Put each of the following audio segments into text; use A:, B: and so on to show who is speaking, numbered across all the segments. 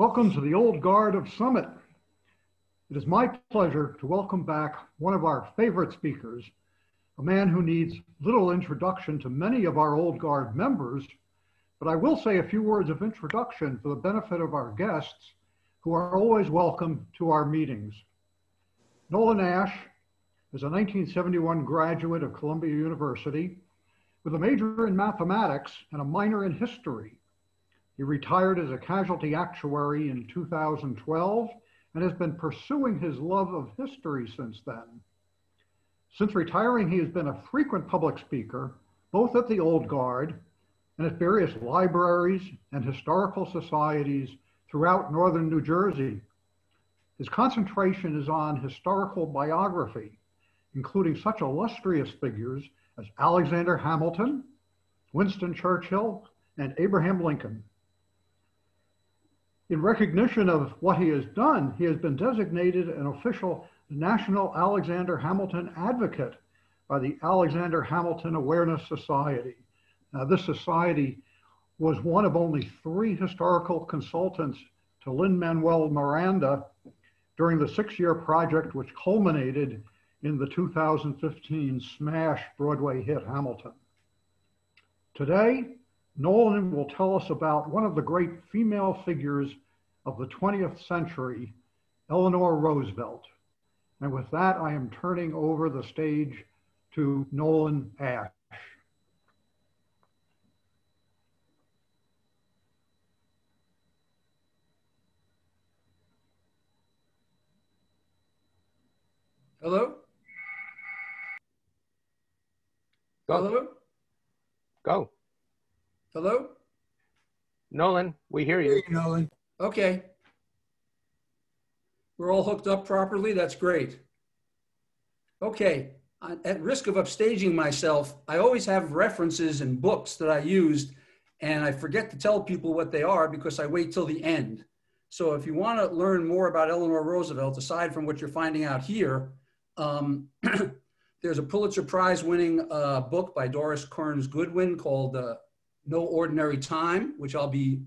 A: Welcome to the Old Guard of Summit. It is my pleasure to welcome back one of our favorite speakers, a man who needs little introduction to many of our Old Guard members, but I will say a few words of introduction for the benefit of our guests who are always welcome to our meetings. Nolan Asch is a 1971 graduate of Columbia University with a major in mathematics and a minor in history. He retired as a casualty actuary in 2012 and has been pursuing his love of history since then. Since retiring, he has been a frequent public speaker, both at the Old Guard and at various libraries and historical societies throughout northern New Jersey. His concentration is on historical biography, including such illustrious figures as Alexander Hamilton, Winston Churchill, and Abraham Lincoln. In recognition of what he has done, he has been designated an official National Alexander Hamilton Advocate by the Alexander Hamilton Awareness Society. Now, this society was one of only three historical consultants to Lin-Manuel Miranda during the six-year project which culminated in the 2015 smash Broadway hit Hamilton. Today, Nolan will tell us about one of the great female figures of the 20th century, Eleanor Roosevelt. And with that, I am turning over the stage to Nolan Asch.
B: Hello?
C: Go.
B: Hello?
C: Go.
B: Hello?
C: Nolan, we hear you.
D: Nolan.
B: Okay. We're all hooked up properly. That's great. Okay. At risk of upstaging myself, I always have references and books that I used, and I forget to tell people what they are because I wait till the end. So if you want to learn more about Eleanor Roosevelt, aside from what you're finding out here, um, there's a Pulitzer Prize winning uh, book by Doris Kearns Goodwin called uh, No Ordinary Time, which I'll be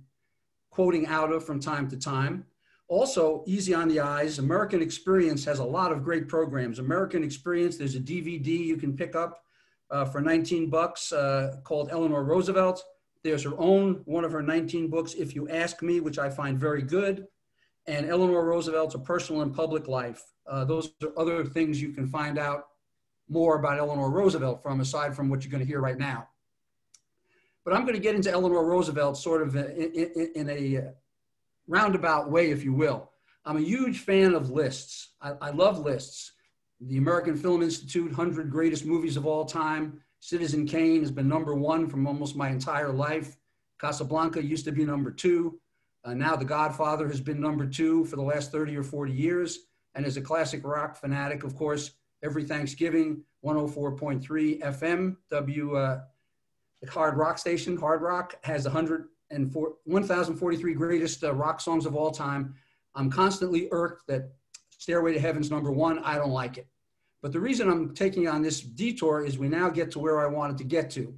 B: quoting out of from time to time. Also, easy on the eyes, American Experience has a lot of great programs. American Experience, there's a DVD you can pick up uh, for 19 bucks uh, called Eleanor Roosevelt. There's her own, one of her 19 books, If You Ask Me, which I find very good. And Eleanor Roosevelt's A Personal and Public Life. Uh, those are other things you can find out more about Eleanor Roosevelt from, aside from what you're going to hear right now. But I'm going to get into Eleanor Roosevelt sort of in, in, in a roundabout way, if you will. I'm a huge fan of lists. I, I love lists. The American Film Institute, 100 Greatest Movies of All Time. Citizen Kane has been number one from almost my entire life. Casablanca used to be number two. Uh, now The Godfather has been number two for the last 30 or 40 years. And as a classic rock fanatic, of course, every Thanksgiving, 104.3 FM, W, uh, Hard Rock station, Hard Rock, has 1,043 greatest uh, rock songs of all time. I'm constantly irked that Stairway to Heaven's number one. I don't like it. But the reason I'm taking on this detour is we now get to where I wanted to get to.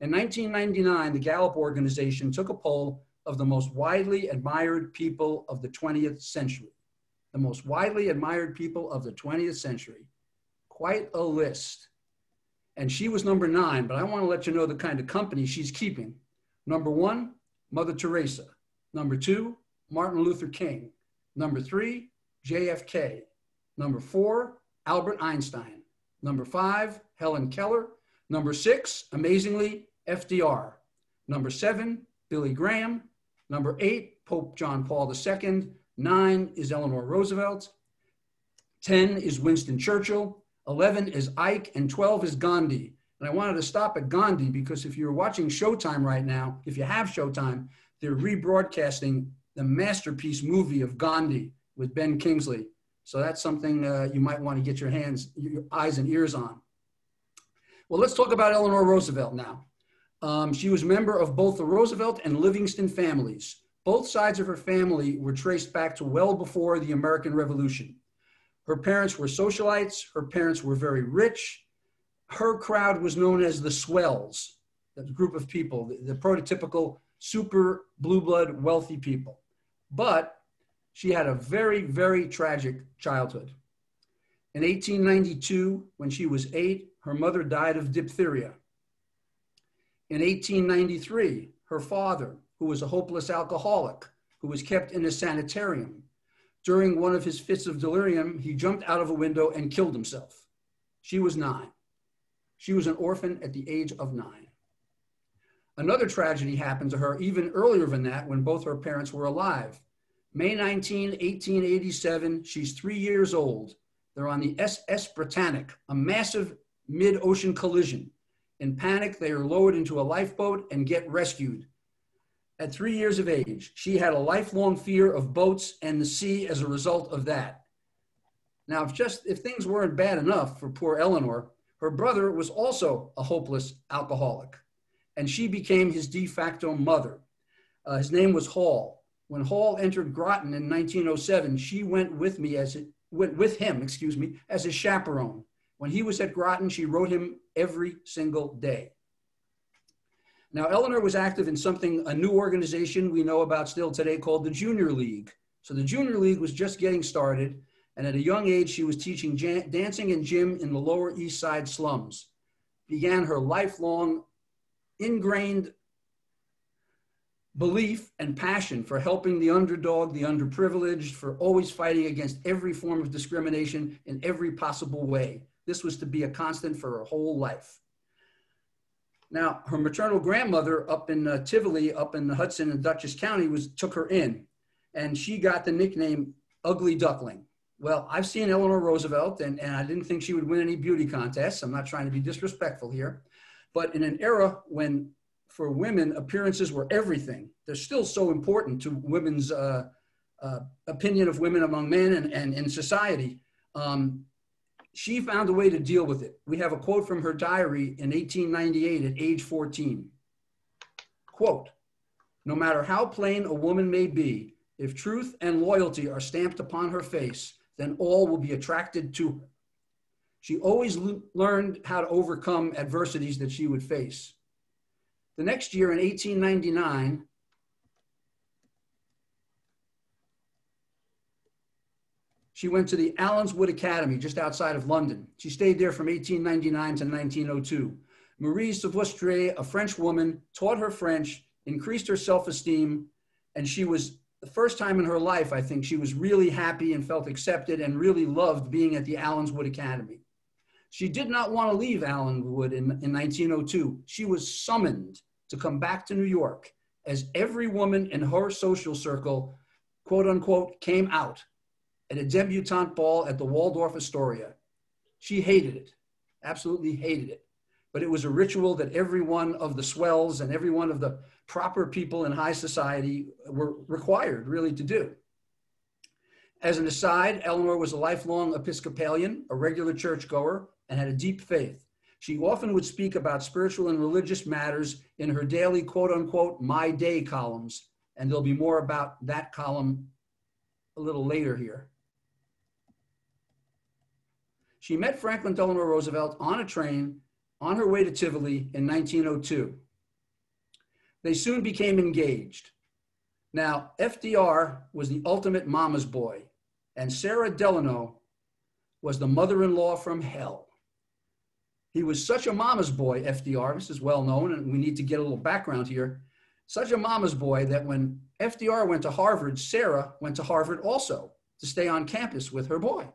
B: In 1999, the Gallup organization took a poll of the most widely admired people of the 20th century. The most widely admired people of the 20th century. Quite a list. And she was number nine, but I want to let you know the kind of company she's keeping. Number one, Mother Teresa. Number two, Martin Luther King. Number three, JFK. Number four, Albert Einstein. Number five, Helen Keller. Number six, amazingly, FDR. Number seven, Billy Graham. Number eight, Pope John Paul II. Nine is Eleanor Roosevelt. 10 is Winston Churchill. 11 is Ike, and 12 is Gandhi. And I wanted to stop at Gandhi because if you're watching Showtime right now, if you have Showtime, they're rebroadcasting the masterpiece movie of Gandhi with Ben Kingsley. So that's something uh, you might want to get your hands, your eyes and ears on. Well, let's talk about Eleanor Roosevelt now. Um, she was a member of both the Roosevelt and Livingston families. Both sides of her family were traced back to well before the American Revolution. Her parents were socialites. Her parents were very rich. Her crowd was known as the swells, the group of people, the, the prototypical super blue blood wealthy people. But she had a very, very tragic childhood. In 1892, when she was eight, her mother died of diphtheria. In 1893, her father, who was a hopeless alcoholic, who was kept in a sanitarium, during one of his fits of delirium, he jumped out of a window and killed himself. She was nine. She was an orphan at the age of nine. Another tragedy happened to her even earlier than that when both her parents were alive. May 19, 1887, she's three years old. They're on the SS Britannic, a massive mid ocean collision. In panic, they are lowered into a lifeboat and get rescued. At three years of age, she had a lifelong fear of boats and the sea as a result of that. Now, if just if things weren't bad enough for poor Eleanor, her brother was also a hopeless alcoholic, and she became his de facto mother. Uh, his name was Hall. When Hall entered Groton in 1907, she went with me as it, went with him, excuse me, as a chaperone. When he was at Groton, she wrote him every single day. Now, Eleanor was active in something, a new organization we know about still today called the Junior League. So the Junior League was just getting started, and at a young age, she was teaching dancing and gym in the Lower East Side slums. Began her lifelong, ingrained belief and passion for helping the underdog, the underprivileged, for always fighting against every form of discrimination in every possible way. This was to be a constant for her whole life. Now, her maternal grandmother up in uh, Tivoli, up in the Hudson and Dutchess County, was took her in, and she got the nickname Ugly Duckling. Well, I've seen Eleanor Roosevelt, and, and I didn't think she would win any beauty contests. I'm not trying to be disrespectful here. But in an era when, for women, appearances were everything, they're still so important to women's uh, uh, opinion of women among men and, and in society. Um, she found a way to deal with it. We have a quote from her diary in 1898 at age 14. Quote, no matter how plain a woman may be, if truth and loyalty are stamped upon her face, then all will be attracted to her. She always learned how to overcome adversities that she would face. The next year in 1899, She went to the Allenswood Academy just outside of London. She stayed there from 1899 to 1902. Marie Souvestre, a French woman, taught her French, increased her self esteem, and she was the first time in her life, I think, she was really happy and felt accepted and really loved being at the Allenswood Academy. She did not want to leave Allenswood in, in 1902. She was summoned to come back to New York as every woman in her social circle, quote unquote, came out at a debutante ball at the Waldorf Astoria. She hated it, absolutely hated it. But it was a ritual that every one of the swells and every one of the proper people in high society were required really to do. As an aside, Eleanor was a lifelong Episcopalian, a regular churchgoer, and had a deep faith. She often would speak about spiritual and religious matters in her daily quote unquote my day columns, and there'll be more about that column a little later here. She met Franklin Delano Roosevelt on a train on her way to Tivoli in 1902. They soon became engaged. Now, FDR was the ultimate mama's boy, and Sarah Delano was the mother in law from hell. He was such a mama's boy, FDR, this is well known, and we need to get a little background here. Such a mama's boy that when FDR went to Harvard, Sarah went to Harvard also to stay on campus with her boy.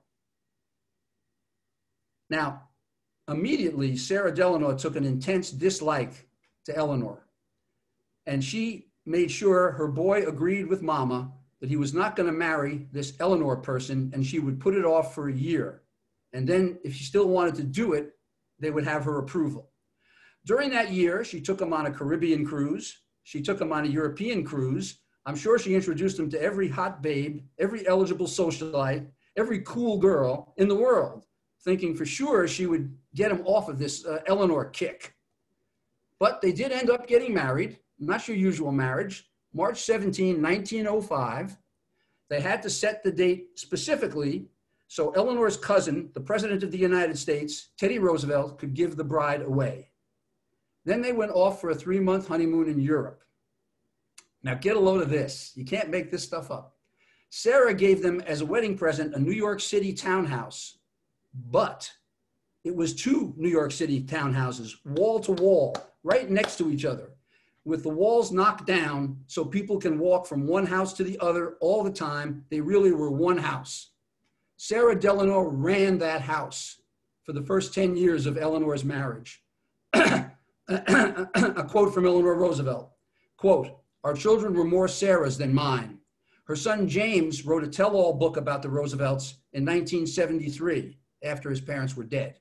B: Now, immediately, Sarah Delano took an intense dislike to Eleanor. And she made sure her boy agreed with Mama that he was not going to marry this Eleanor person and she would put it off for a year. And then, if she still wanted to do it, they would have her approval. During that year, she took him on a Caribbean cruise. She took him on a European cruise. I'm sure she introduced him to every hot babe, every eligible socialite, every cool girl in the world thinking for sure she would get him off of this uh, Eleanor kick. But they did end up getting married, not your usual marriage, March 17, 1905. They had to set the date specifically so Eleanor's cousin, the President of the United States, Teddy Roosevelt, could give the bride away. Then they went off for a three month honeymoon in Europe. Now get a load of this. You can't make this stuff up. Sarah gave them as a wedding present a New York City townhouse, but it was two New York City townhouses, wall to wall, right next to each other, with the walls knocked down so people can walk from one house to the other all the time. They really were one house. Sarah Delano ran that house for the first 10 years of Eleanor's marriage. a quote from Eleanor Roosevelt, quote, our children were more Sarah's than mine. Her son James wrote a tell-all book about the Roosevelts in 1973 after his parents were dead.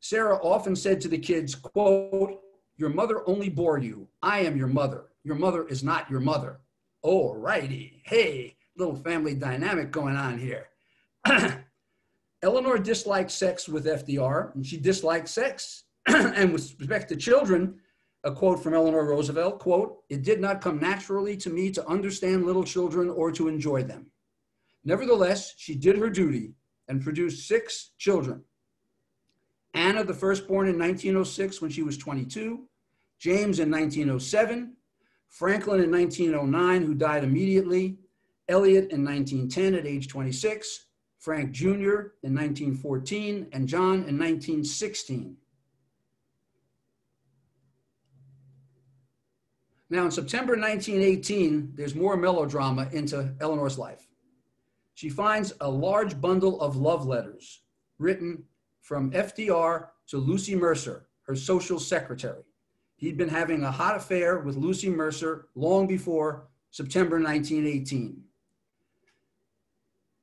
B: Sarah often said to the kids, quote, your mother only bore you. I am your mother. Your mother is not your mother. All righty. Hey, little family dynamic going on here. Eleanor disliked sex with FDR, and she disliked sex. and with respect to children, a quote from Eleanor Roosevelt, quote, it did not come naturally to me to understand little children or to enjoy them. Nevertheless, she did her duty and produced six children. Anna, the firstborn in 1906 when she was 22, James in 1907, Franklin in 1909, who died immediately, Elliott in 1910 at age 26, Frank Jr. in 1914, and John in 1916. Now, in September 1918, there's more melodrama into Eleanor's life. She finds a large bundle of love letters written from FDR to Lucy Mercer, her social secretary. He'd been having a hot affair with Lucy Mercer long before September 1918.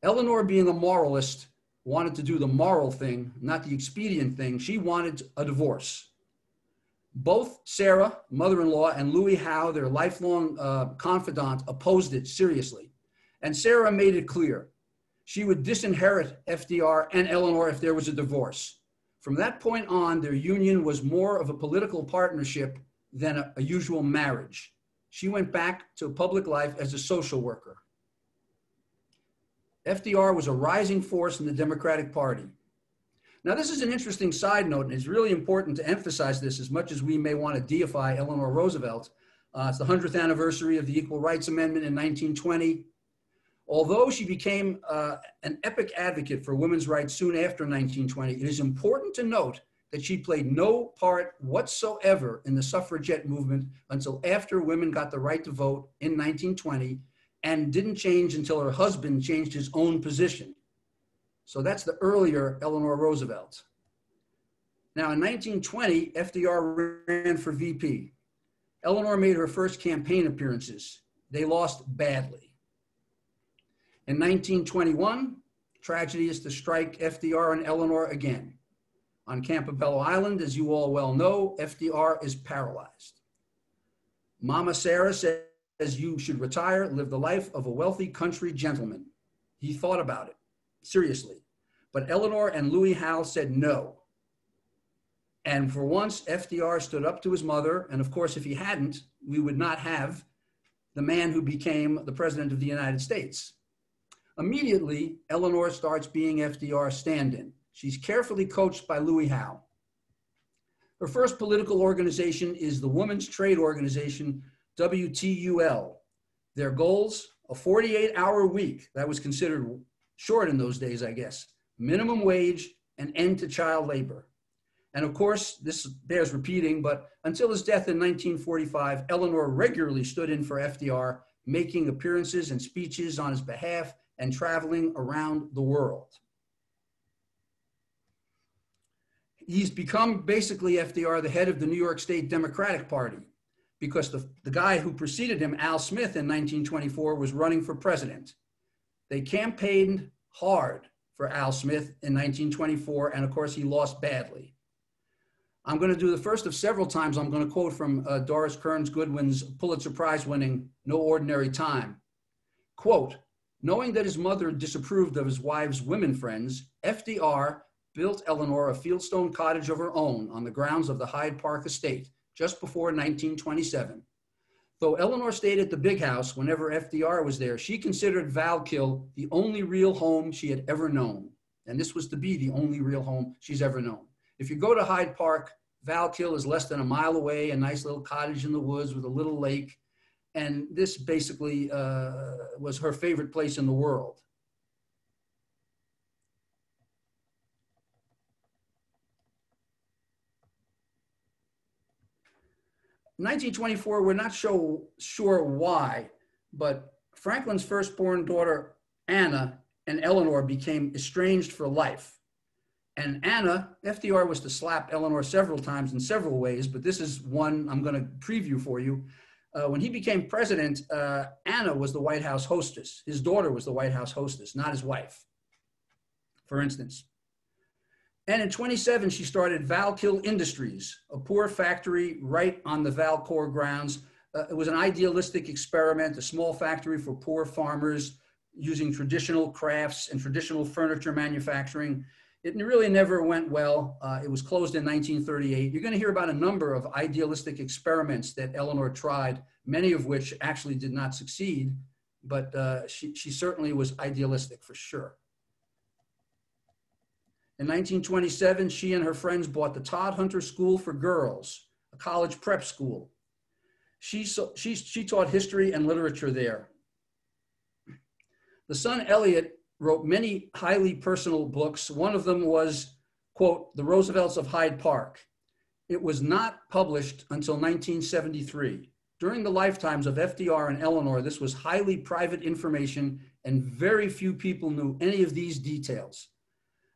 B: Eleanor, being a moralist, wanted to do the moral thing, not the expedient thing. She wanted a divorce. Both Sarah, mother in law, and Louis Howe, their lifelong uh, confidant, opposed it seriously. And Sarah made it clear she would disinherit FDR and Eleanor if there was a divorce. From that point on, their union was more of a political partnership than a, a usual marriage. She went back to public life as a social worker. FDR was a rising force in the Democratic Party. Now, this is an interesting side note, and it's really important to emphasize this as much as we may want to deify Eleanor Roosevelt. Uh, it's the 100th anniversary of the Equal Rights Amendment in 1920. Although she became uh, an epic advocate for women's rights soon after 1920, it is important to note that she played no part whatsoever in the suffragette movement until after women got the right to vote in 1920 and didn't change until her husband changed his own position. So that's the earlier Eleanor Roosevelt. Now, in 1920, FDR ran for VP. Eleanor made her first campaign appearances. They lost badly. In 1921, tragedy is to strike FDR and Eleanor again. On Campobello Island, as you all well know, FDR is paralyzed. Mama Sarah says you should retire, live the life of a wealthy country gentleman. He thought about it seriously. But Eleanor and Louis Howe said no. And for once, FDR stood up to his mother. And of course, if he hadn't, we would not have the man who became the president of the United States. Immediately, Eleanor starts being FDR's stand in. She's carefully coached by Louis Howe. Her first political organization is the Women's Trade Organization, WTUL. Their goals a 48 hour week. That was considered short in those days, I guess, minimum wage, and end to child labor. And of course, this bears repeating, but until his death in 1945, Eleanor regularly stood in for FDR, making appearances and speeches on his behalf and traveling around the world. He's become basically FDR, the head of the New York State Democratic Party, because the, the guy who preceded him, Al Smith, in 1924, was running for president. They campaigned hard for Al Smith in 1924, and of course, he lost badly. I'm going to do the first of several times. I'm going to quote from uh, Doris Kearns Goodwin's Pulitzer Prize winning No Ordinary Time. Quote, knowing that his mother disapproved of his wife's women friends, FDR built Eleanor a fieldstone cottage of her own on the grounds of the Hyde Park estate just before 1927. Though Eleanor stayed at the big house whenever FDR was there, she considered Valkill the only real home she had ever known. And this was to be the only real home she's ever known. If you go to Hyde Park, Valkill is less than a mile away, a nice little cottage in the woods with a little lake. And this basically uh, was her favorite place in the world. Nineteen twenty-four. We're not so sure why, but Franklin's firstborn daughter Anna and Eleanor became estranged for life. And Anna, FDR was to slap Eleanor several times in several ways, but this is one I'm going to preview for you. Uh, when he became president, uh, Anna was the White House hostess. His daughter was the White House hostess, not his wife, for instance. And in 27, she started Valkill Industries, a poor factory right on the Valkill grounds. Uh, it was an idealistic experiment, a small factory for poor farmers using traditional crafts and traditional furniture manufacturing. It really never went well. Uh, it was closed in 1938. You're going to hear about a number of idealistic experiments that Eleanor tried, many of which actually did not succeed, but uh, she, she certainly was idealistic for sure. In 1927, she and her friends bought the Todhunter School for Girls, a college prep school. She, she, she taught history and literature there. The son Elliott wrote many highly personal books. One of them was, quote, The Roosevelts of Hyde Park. It was not published until 1973. During the lifetimes of FDR and Eleanor, this was highly private information, and very few people knew any of these details.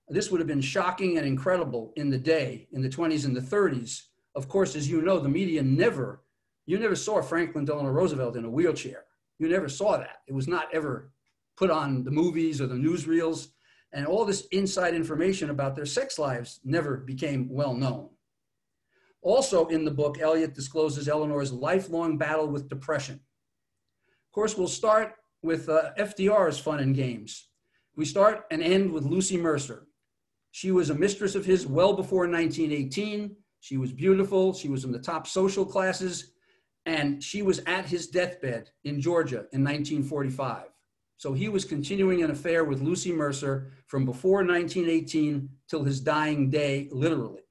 B: This would have been shocking and incredible in the day, in the 20s and the 30s. Of course, as you know, the media never, you never saw Franklin Delano Roosevelt in a wheelchair. You never saw that. It was not ever put on the movies or the newsreels. And all this inside information about their sex lives never became well known. Also in the book, Elliott discloses Eleanor's lifelong battle with depression. Of course, we'll start with uh, FDR's fun and games. We start and end with Lucy Mercer. She was a mistress of his well before 1918. She was beautiful. She was in the top social classes. And she was at his deathbed in Georgia in 1945. So he was continuing an affair with Lucy Mercer from before 1918 till his dying day, literally.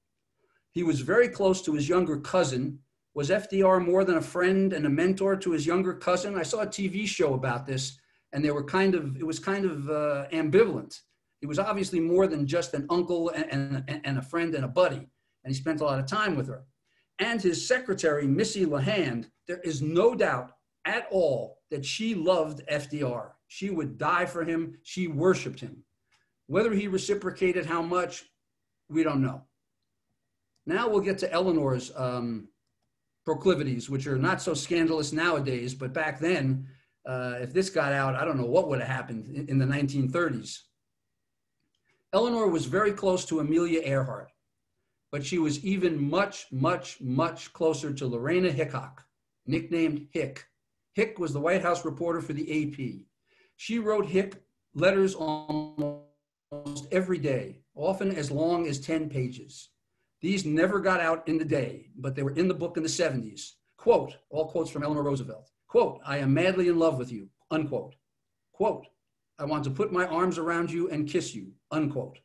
B: He was very close to his younger cousin. Was FDR more than a friend and a mentor to his younger cousin? I saw a TV show about this, and they were kind of, it was kind of uh, ambivalent. He was obviously more than just an uncle and, and, and a friend and a buddy, and he spent a lot of time with her. And his secretary, Missy LeHand, there is no doubt at all that she loved FDR. She would die for him. She worshiped him. Whether he reciprocated how much, we don't know. Now we'll get to Eleanor's um, proclivities, which are not so scandalous nowadays, but back then, uh, if this got out, I don't know what would have happened in, in the 1930s. Eleanor was very close to Amelia Earhart, but she was even much, much, much closer to Lorena Hickok, nicknamed Hick. Hick was the White House reporter for the AP. She wrote Hick letters almost every day, often as long as 10 pages. These never got out in the day, but they were in the book in the 70s. Quote, all quotes from Eleanor Roosevelt. Quote, I am madly in love with you, unquote. Quote, I want to put my arms around you and kiss you, unquote.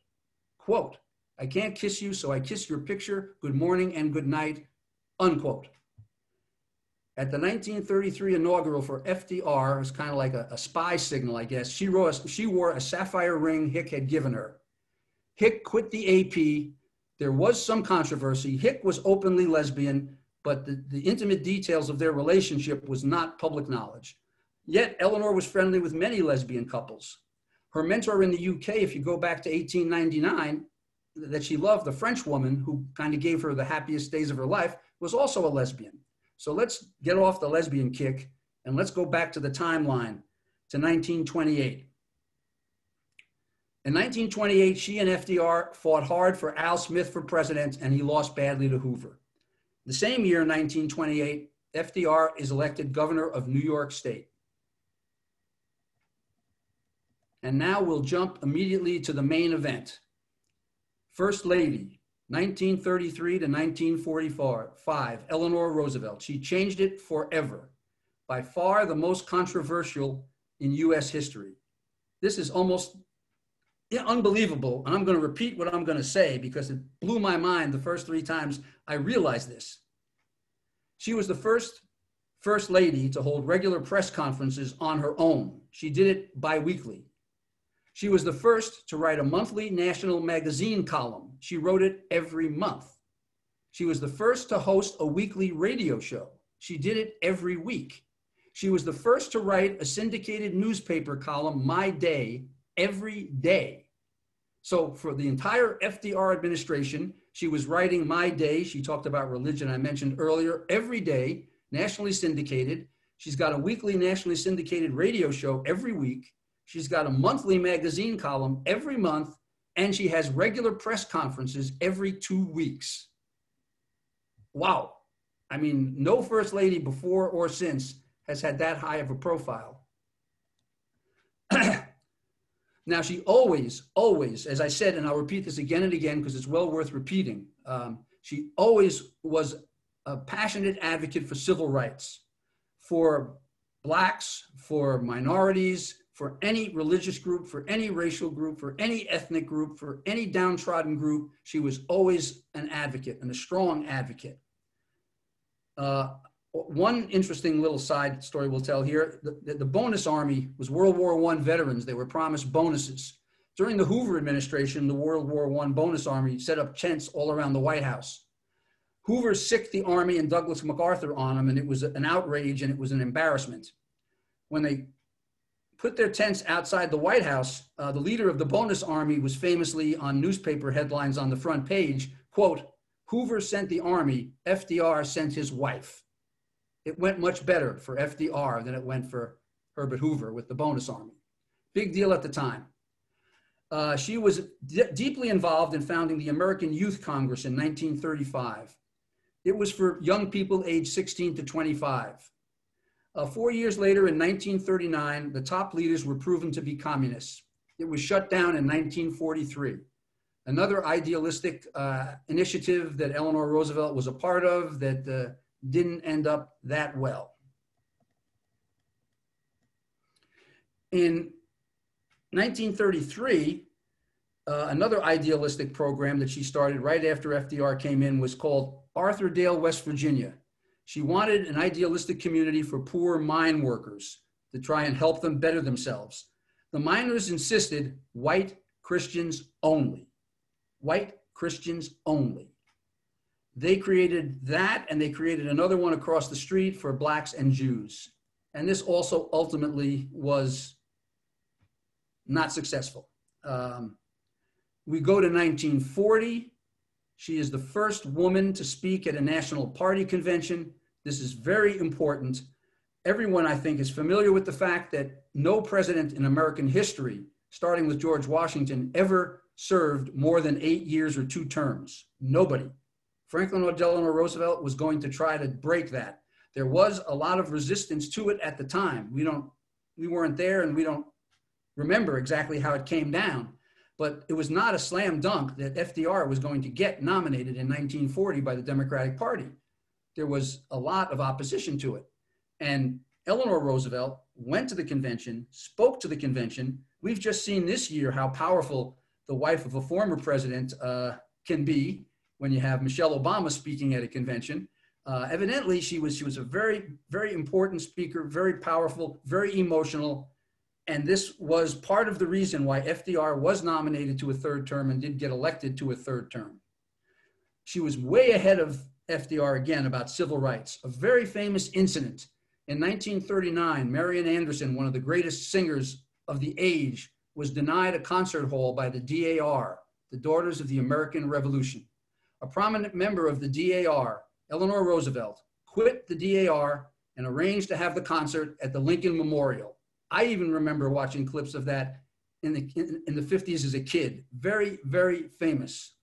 B: Quote, I can't kiss you, so I kiss your picture, good morning and good night, unquote. At the 1933 inaugural for FDR, it was kind of like a, a spy signal, I guess. She, wore a, she wore a sapphire ring Hick had given her. Hick quit the AP. There was some controversy. Hick was openly lesbian, but the, the intimate details of their relationship was not public knowledge. Yet Eleanor was friendly with many lesbian couples. Her mentor in the UK, if you go back to 1899, that she loved, the French woman who kind of gave her the happiest days of her life, was also a lesbian. So let's get off the lesbian kick and let's go back to the timeline to 1928. In 1928, she and FDR fought hard for Al Smith for president, and he lost badly to Hoover. The same year, 1928, FDR is elected governor of New York State. And now we'll jump immediately to the main event. First Lady, 1933 to 1945, Eleanor Roosevelt. She changed it forever. By far the most controversial in US history. This is almost unbelievable. And I'm going to repeat what I'm going to say because it blew my mind the first three times I realized this. She was the first first lady to hold regular press conferences on her own. She did it biweekly. She was the first to write a monthly national magazine column. She wrote it every month. She was the first to host a weekly radio show. She did it every week. She was the first to write a syndicated newspaper column, My Day, every day. So for the entire FDR administration, she was writing My Day. She talked about religion, I mentioned earlier, every day, nationally syndicated. She's got a weekly nationally syndicated radio show every week. She's got a monthly magazine column every month, and she has regular press conferences every two weeks. Wow. I mean, no first lady before or since has had that high of a profile. now, she always, always, as I said, and I'll repeat this again and again because it's well worth repeating, um, she always was a passionate advocate for civil rights, for Blacks, for minorities, for any religious group, for any racial group, for any ethnic group, for any downtrodden group. She was always an advocate and a strong advocate. Uh, one interesting little side story we'll tell here the, the bonus army was world war i veterans they were promised bonuses during the hoover administration the world war i bonus army set up tents all around the white house hoover sicked the army and douglas macarthur on them and it was an outrage and it was an embarrassment when they put their tents outside the white house uh, the leader of the bonus army was famously on newspaper headlines on the front page quote hoover sent the army fdr sent his wife it went much better for FDR than it went for Herbert Hoover with the bonus army. Big deal at the time. Uh, she was deeply involved in founding the American Youth Congress in 1935. It was for young people aged 16 to 25. Uh, four years later, in 1939, the top leaders were proven to be communists. It was shut down in 1943. Another idealistic uh, initiative that Eleanor Roosevelt was a part of that uh, didn't end up that well. In 1933, uh, another idealistic program that she started right after FDR came in was called Arthurdale, West Virginia. She wanted an idealistic community for poor mine workers to try and help them better themselves. The miners insisted white Christians only. White Christians only. They created that and they created another one across the street for blacks and Jews. And this also ultimately was not successful. Um, we go to 1940. She is the first woman to speak at a National Party convention. This is very important. Everyone, I think, is familiar with the fact that no president in American history, starting with George Washington, ever served more than eight years or two terms. Nobody. Franklin or Delano Roosevelt was going to try to break that. There was a lot of resistance to it at the time. We don't, we weren't there and we don't remember exactly how it came down. But it was not a slam dunk that FDR was going to get nominated in 1940 by the Democratic Party. There was a lot of opposition to it. And Eleanor Roosevelt went to the convention, spoke to the convention. We've just seen this year how powerful the wife of a former president uh, can be when you have Michelle Obama speaking at a convention. Uh, evidently, she was she was a very very important speaker, very powerful, very emotional, and this was part of the reason why FDR was nominated to a third term and did get elected to a third term. She was way ahead of FDR again about civil rights. A very famous incident in 1939, Marian Anderson, one of the greatest singers of the age, was denied a concert hall by the DAR, the Daughters of the American Revolution a prominent member of the DAR, Eleanor Roosevelt, quit the DAR and arranged to have the concert at the Lincoln Memorial. I even remember watching clips of that in the, in, in the 50s as a kid. Very, very famous.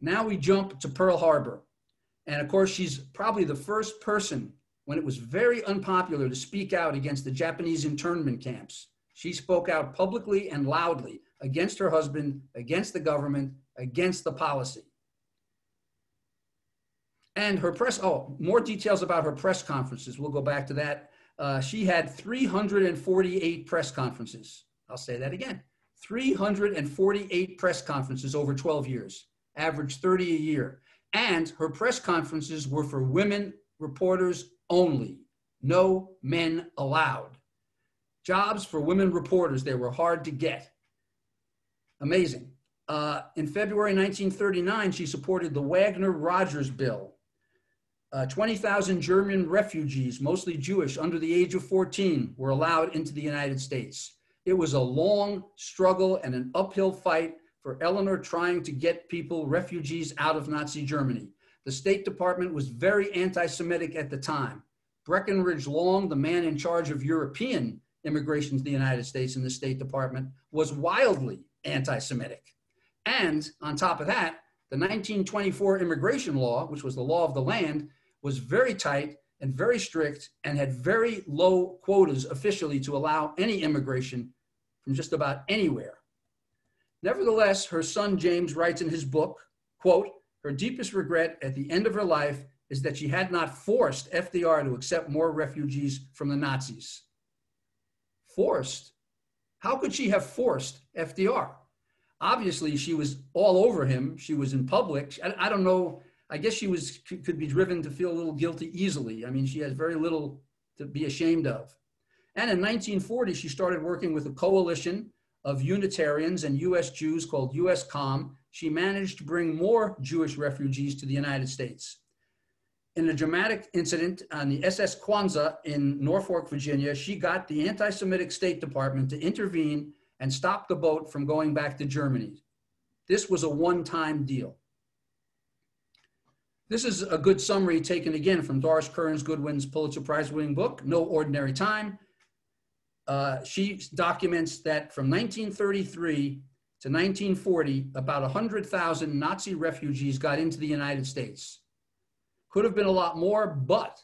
B: Now we jump to Pearl Harbor. And of course, she's probably the first person when it was very unpopular to speak out against the Japanese internment camps. She spoke out publicly and loudly against her husband, against the government, against the policy. And her press, oh, more details about her press conferences. We'll go back to that. Uh, she had 348 press conferences. I'll say that again 348 press conferences over 12 years, average 30 a year. And her press conferences were for women reporters only. No men allowed. Jobs for women reporters, they were hard to get. Amazing. Uh, in February 1939, she supported the Wagner Rogers Bill. Uh, 20,000 German refugees, mostly Jewish, under the age of 14, were allowed into the United States. It was a long struggle and an uphill fight for Eleanor trying to get people, refugees, out of Nazi Germany. The State Department was very anti Semitic at the time. Breckinridge Long, the man in charge of European immigration to the United States in the State Department, was wildly anti Semitic. And on top of that, the 1924 immigration law, which was the law of the land, was very tight and very strict and had very low quotas officially to allow any immigration from just about anywhere. Nevertheless, her son James writes in his book, quote, her deepest regret at the end of her life is that she had not forced FDR to accept more refugees from the Nazis. Forced? How could she have forced FDR? Obviously, she was all over him. She was in public. I, I don't know. I guess she was could be driven to feel a little guilty easily. I mean, she has very little to be ashamed of. And in 1940, she started working with a coalition of Unitarians and US Jews called USCOM, she managed to bring more Jewish refugees to the United States. In a dramatic incident on the SS Quanza in Norfolk, Virginia, she got the anti Semitic State Department to intervene and stop the boat from going back to Germany. This was a one time deal. This is a good summary taken again from Doris Kearns Goodwin's Pulitzer Prize winning book, No Ordinary Time uh, she documents that from 1933 to 1940, about 100,000 Nazi refugees got into the United States. Could have been a lot more, but,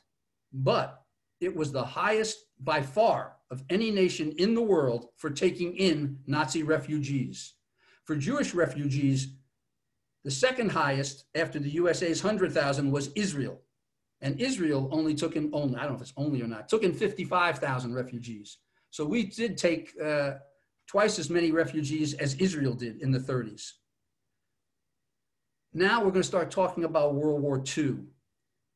B: but it was the highest by far of any nation in the world for taking in Nazi refugees. For Jewish refugees, the second highest after the USA's 100,000 was Israel. And Israel only took in only, I don't know if it's only or not, took in 55,000 refugees. So we did take uh, twice as many refugees as Israel did in the 30s. Now we're going to start talking about World War II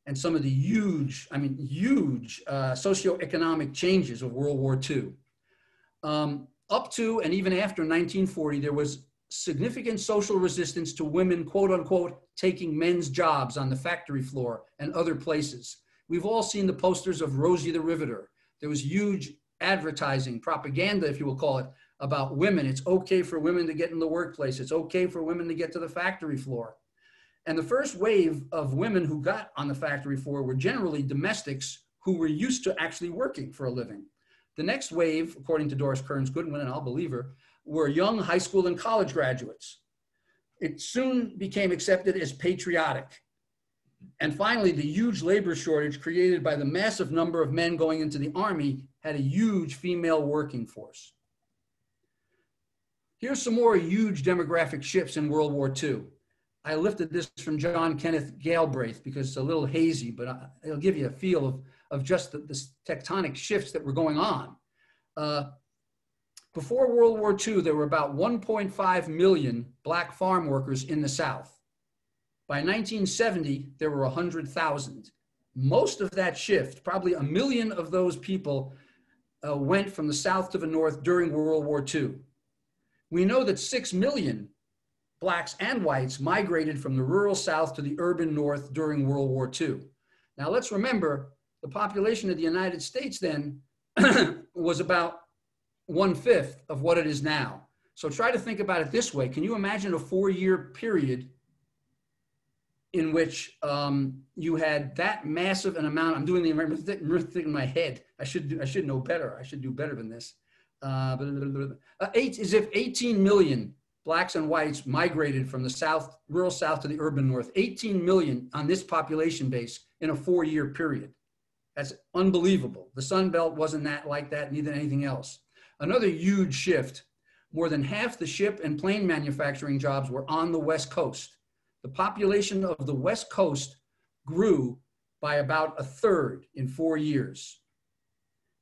B: and some of the huge, I mean, huge uh, socioeconomic changes of World War II. Um, up to and even after 1940, there was significant social resistance to women, quote unquote, taking men's jobs on the factory floor and other places. We've all seen the posters of Rosie the Riveter. There was huge advertising, propaganda, if you will call it, about women. It's okay for women to get in the workplace. It's okay for women to get to the factory floor. And the first wave of women who got on the factory floor were generally domestics who were used to actually working for a living. The next wave, according to Doris Kearns Goodwin, and I'll believe her, were young high school and college graduates. It soon became accepted as patriotic. And finally, the huge labor shortage created by the massive number of men going into the army had a huge female working force. Here's some more huge demographic shifts in World War II. I lifted this from John Kenneth Galbraith because it's a little hazy, but it'll give you a feel of, of just the, the tectonic shifts that were going on. Uh, before World War II, there were about 1.5 million black farm workers in the South. By 1970, there were 100,000. Most of that shift, probably a million of those people, uh, went from the South to the North during World War II. We know that 6 million blacks and whites migrated from the rural South to the urban North during World War II. Now, let's remember the population of the United States then was about one fifth of what it is now. So try to think about it this way. Can you imagine a four year period in which um, you had that massive an amount. I'm doing the arithmetic in my head. I should do, I should know better. I should do better than this. Uh, blah, blah, blah, uh, eight is if 18 million blacks and whites migrated from the south, rural south to the urban north. 18 million on this population base in a four-year period. That's unbelievable. The Sun Belt wasn't that like that, neither anything else. Another huge shift. More than half the ship and plane manufacturing jobs were on the West Coast the population of the West Coast grew by about a third in four years.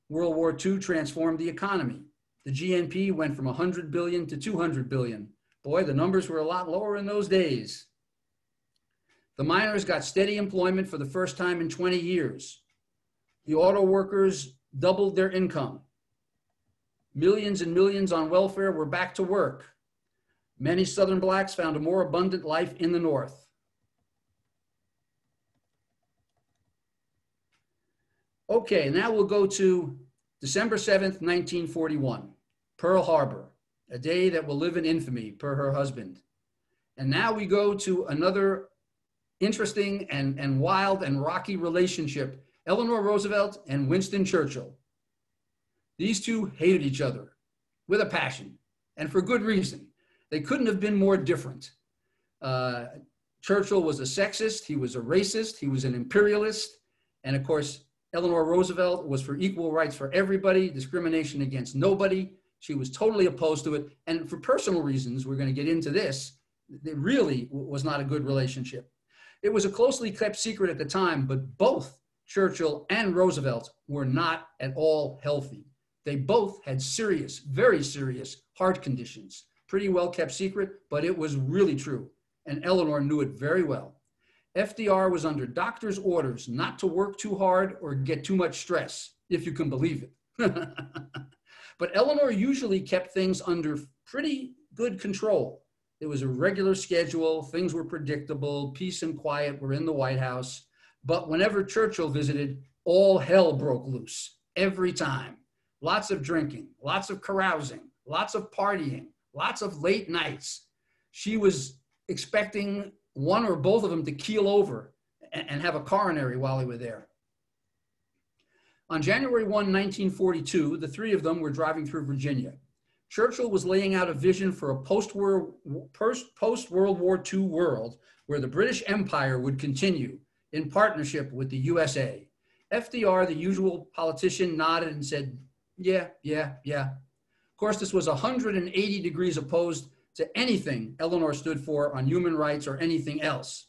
B: World War II transformed the economy. The GNP went from 100 billion to 200 billion. Boy, the numbers were a lot lower in those days. The miners got steady employment for the first time in 20 years. The auto workers doubled their income. Millions and millions on welfare were back to work. Many Southern blacks found a more abundant life in the North. Okay, now we'll go to December 7th, 1941, Pearl Harbor, a day that will live in infamy per her husband. And now we go to another interesting and, and wild and rocky relationship Eleanor Roosevelt and Winston Churchill. These two hated each other with a passion and for good reason. They couldn't have been more different. Uh, Churchill was a sexist, he was a racist, he was an imperialist, and of course, Eleanor Roosevelt was for equal rights for everybody, discrimination against nobody. She was totally opposed to it. And for personal reasons, we're going to get into this, it really was not a good relationship. It was a closely kept secret at the time, but both Churchill and Roosevelt were not at all healthy. They both had serious, very serious heart conditions. Pretty well kept secret, but it was really true. And Eleanor knew it very well. FDR was under doctor's orders not to work too hard or get too much stress, if you can believe it. but Eleanor usually kept things under pretty good control. It was a regular schedule, things were predictable, peace and quiet were in the White House. But whenever Churchill visited, all hell broke loose every time. Lots of drinking, lots of carousing, lots of partying, lots of late nights. She was expecting one or both of them to keel over and, have a coronary while they were there. On January 1, 1942, the three of them were driving through Virginia. Churchill was laying out a vision for a post-war, post-World War II world where the British Empire would continue in partnership with the USA. FDR, the usual politician, nodded and said, yeah, yeah, yeah. Of course, this was 180 degrees opposed to anything Eleanor stood for on human rights or anything else.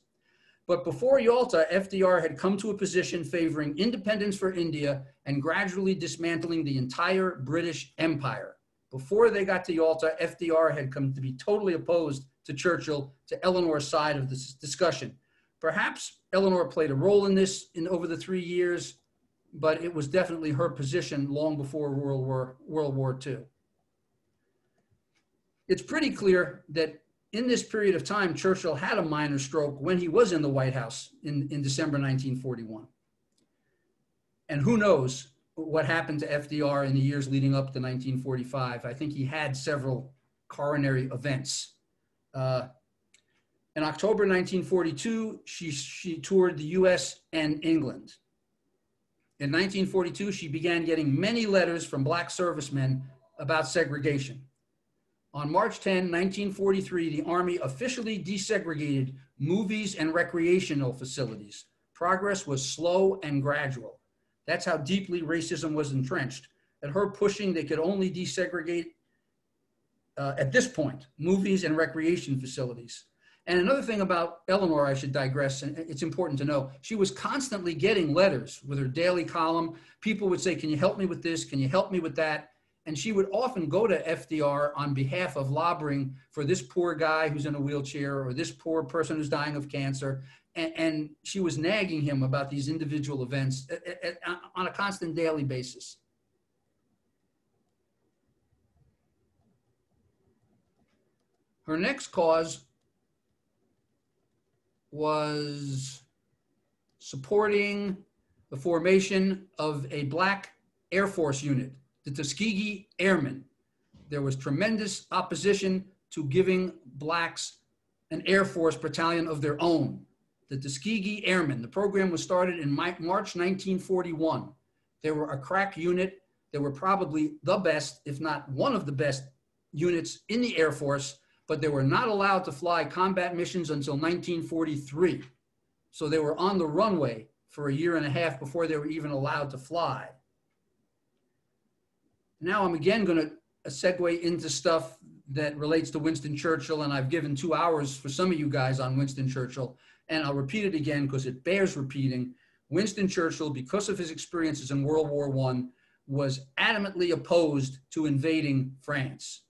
B: But before Yalta, FDR had come to a position favoring independence for India and gradually dismantling the entire British Empire. Before they got to Yalta, FDR had come to be totally opposed to Churchill, to Eleanor's side of this discussion. Perhaps Eleanor played a role in this in over the three years, but it was definitely her position long before World War, World War II it's pretty clear that in this period of time, Churchill had a minor stroke when he was in the White House in, in December 1941. And who knows what happened to FDR in the years leading up to 1945. I think he had several coronary events. Uh, in October 1942, she, she toured the US and England. In 1942, she began getting many letters from Black servicemen about segregation. On March 10, 1943, the Army officially desegregated movies and recreational facilities. Progress was slow and gradual. That's how deeply racism was entrenched. At her pushing, they could only desegregate, uh, at this point, movies and recreation facilities. And another thing about Eleanor, I should digress, and it's important to know, she was constantly getting letters with her daily column. People would say, Can you help me with this? Can you help me with that? And she would often go to FDR on behalf of lobbying for this poor guy who's in a wheelchair or this poor person who's dying of cancer. And, and she was nagging him about these individual events on a constant daily basis. Her next cause was supporting the formation of a black Air Force unit the Tuskegee Airmen. There was tremendous opposition to giving blacks an Air Force battalion of their own. The Tuskegee Airmen, the program was started in March 1941. They were a crack unit. They were probably the best, if not one of the best units in the Air Force, but they were not allowed to fly combat missions until 1943. So they were on the runway for a year and a half before they were even allowed to fly. Now I'm again going to uh, segue into stuff that relates to Winston Churchill, and I've given two hours for some of you guys on Winston Churchill, and I'll repeat it again because it bears repeating. Winston Churchill, because of his experiences in World War I, was adamantly opposed to invading France.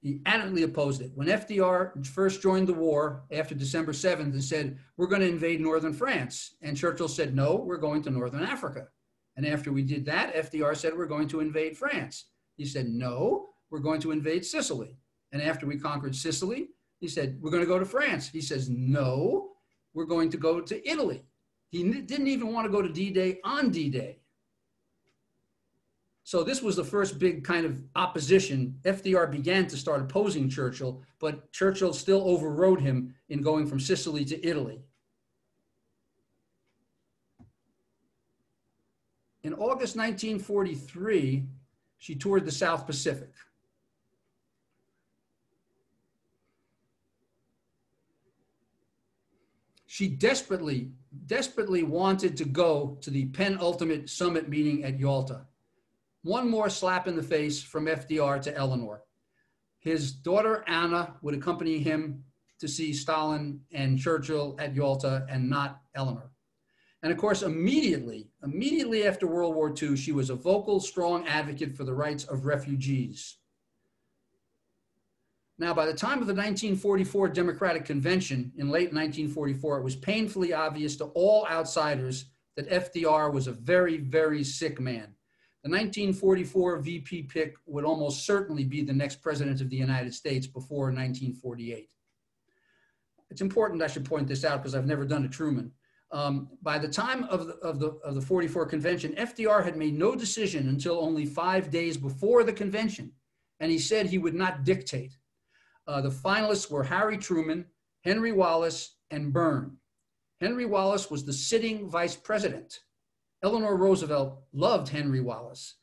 B: He adamantly opposed it. When FDR first joined the war after December 7th and said, We're going to invade northern France, and Churchill said, No, we're going to northern Africa. And after we did that, FDR said, We're going to invade France. He said, No, we're going to invade Sicily. And after we conquered Sicily, he said, We're going to go to France. He says, No, we're going to go to Italy. He didn't even want to go to D Day on D Day. So this was the first big kind of opposition. FDR began to start opposing Churchill, but Churchill still overrode him in going from Sicily to Italy. In August 1943, she toured the South Pacific. She desperately, desperately wanted to go to the penultimate summit meeting at Yalta. One more slap in the face from FDR to Eleanor. His daughter Anna would accompany him to see Stalin and Churchill at Yalta and not Eleanor. And of course, immediately, immediately after World War II, she was a vocal, strong advocate for the rights of refugees. Now, by the time of the 1944 Democratic Convention in late 1944, it was painfully obvious to all outsiders that FDR was a very, very sick man. The 1944 VP pick would almost certainly be the next president of the United States before 1948. It's important I should point this out because I've never done a Truman. Um, by the time of the, of, the, of the 44 convention, FDR had made no decision until only five days before the convention, and he said he would not dictate. Uh, the finalists were Harry Truman, Henry Wallace, and Byrne. Henry Wallace was the sitting vice president. Eleanor Roosevelt loved Henry Wallace.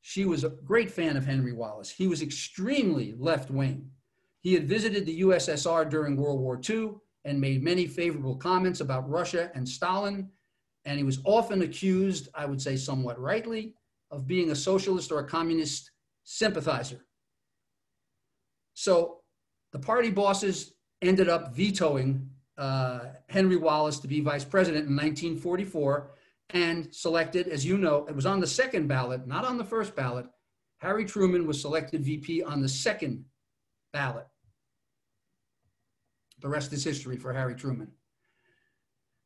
B: She was a great fan of Henry Wallace. He was extremely left wing. He had visited the USSR during World War II and made many favorable comments about Russia and Stalin. And he was often accused, I would say somewhat rightly, of being a socialist or a communist sympathizer. So the party bosses ended up vetoing uh, Henry Wallace to be vice president in 1944 and selected, as you know, it was on the second ballot, not on the first ballot. Harry Truman was selected VP on the second ballot. The rest is history for Harry Truman.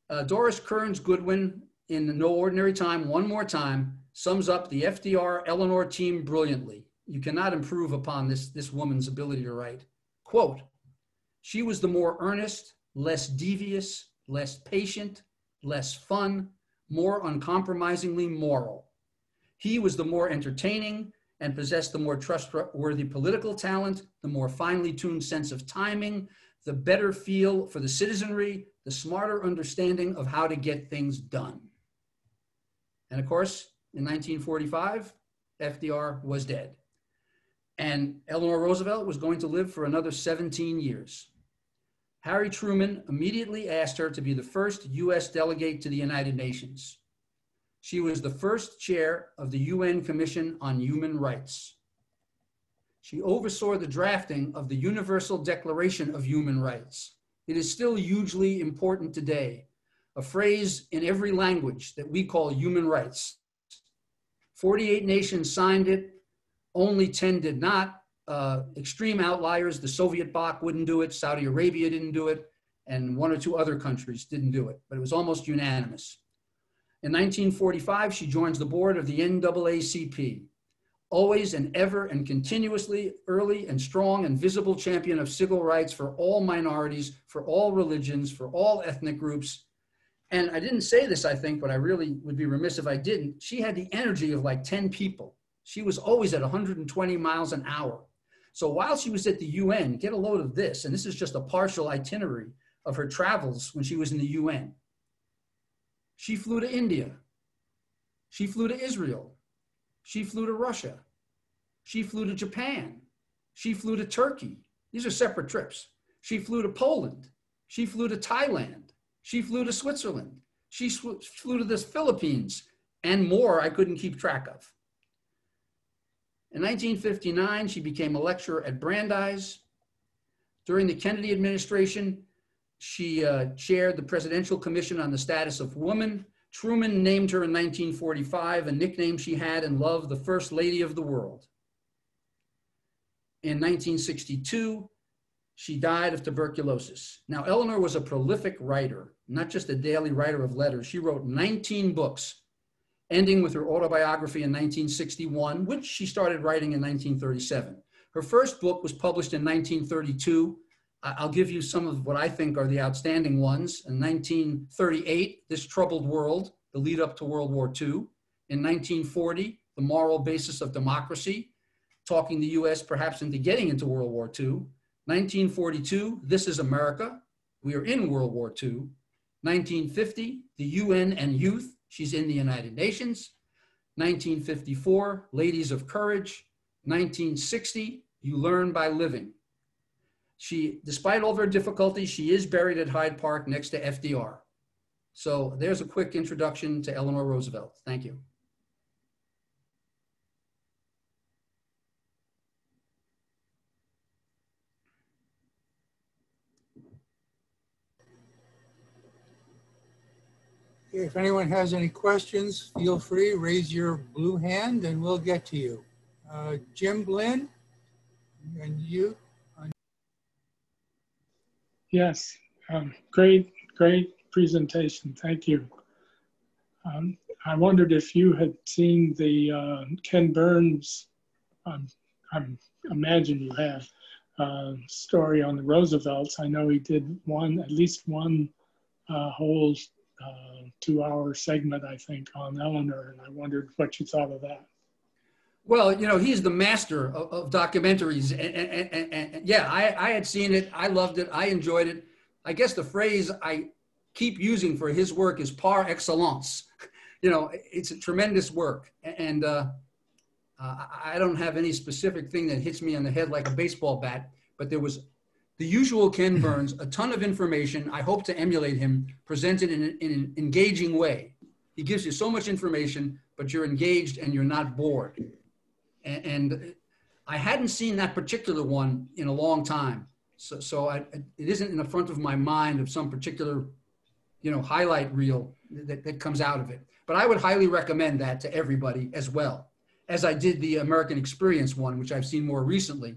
B: Uh, Doris Kearns Goodwin, in No Ordinary Time, one more time, sums up the FDR Eleanor team brilliantly. You cannot improve upon this, this woman's ability to write. Quote, she was the more earnest, less devious, less patient, less fun, more uncompromisingly moral. He was the more entertaining and possessed the more trustworthy political talent, the more finely tuned sense of timing, the better feel for the citizenry, the smarter understanding of how to get things done. And of course, in 1945, FDR was dead. And Eleanor Roosevelt was going to live for another 17 years. Harry Truman immediately asked her to be the first US delegate to the United Nations. She was the first chair of the UN Commission on Human Rights. She oversaw the drafting of the Universal Declaration of Human Rights. It is still hugely important today, a phrase in every language that we call human rights. 48 nations signed it, only 10 did not. Uh, extreme outliers, the Soviet Bloc wouldn't do it, Saudi Arabia didn't do it, and one or two other countries didn't do it, but it was almost unanimous. In 1945, she joins the board of the NAACP, always and ever and continuously early and strong and visible champion of civil rights for all minorities, for all religions, for all ethnic groups. And I didn't say this, I think, but I really would be remiss if I didn't. She had the energy of like 10 people. She was always at 120 miles an hour. So while she was at the UN, get a load of this, and this is just a partial itinerary of her travels when she was in the UN. She flew to India. She flew to Israel. She flew to Russia. She flew to Japan. She flew to Turkey. These are separate trips. She flew to Poland. She flew to Thailand. She flew to Switzerland. She flew to the Philippines and more I couldn't keep track of. In 1959, she became a lecturer at Brandeis. During the Kennedy administration, she uh, chaired the Presidential Commission on the Status of Women. Truman named her in 1945, a nickname she had and loved, the First Lady of the World. In 1962, she died of tuberculosis. Now, Eleanor was a prolific writer, not just a daily writer of letters. She wrote 19 books ending with her autobiography in 1961, which she started writing in 1937. Her first book was published in 1932. I'll give you some of what I think are the outstanding ones. In 1938, This Troubled World, the lead up to World War II. In 1940, The Moral Basis of Democracy, talking the US perhaps into getting into World War II. 1942, This is America. We are in World War II. 1950, The UN and Youth. She's in the United Nations. 1954, Ladies of Courage. 1960, You Learn by Living. She, despite all of her difficulties, she is buried at Hyde Park next to FDR. So there's a quick introduction to Eleanor Roosevelt. Thank you.
D: If anyone has any questions, feel free, raise your blue hand and we'll get to you. Uh, Jim Blinn, and you.
E: Yes, um, great, great presentation. Thank you. Um, I wondered if you had seen the uh, Ken Burns, um, I imagine you have, uh, story on the Roosevelts. I know he did one, at least one uh, whole uh, two hour segment, I think, on Eleanor, and I wondered what you thought of that.
B: Well, you know, he's the master of, of documentaries. And, and, and, and, yeah, I, I had seen it. I loved it. I enjoyed it. I guess the phrase I keep using for his work is par excellence. You know, it's a tremendous work. And uh, uh, I don't have any specific thing that hits me on the head like a baseball bat, but there was the usual Ken Burns, a ton of information. I hope to emulate him, presented in, in an engaging way. He gives you so much information, but you're engaged and you're not bored. And, and I hadn't seen that particular one in a long time. So, so I, it isn't in the front of my mind of some particular, you know, highlight reel that, that comes out of it. But I would highly recommend that to everybody as well, as I did the American Experience one, which I've seen more recently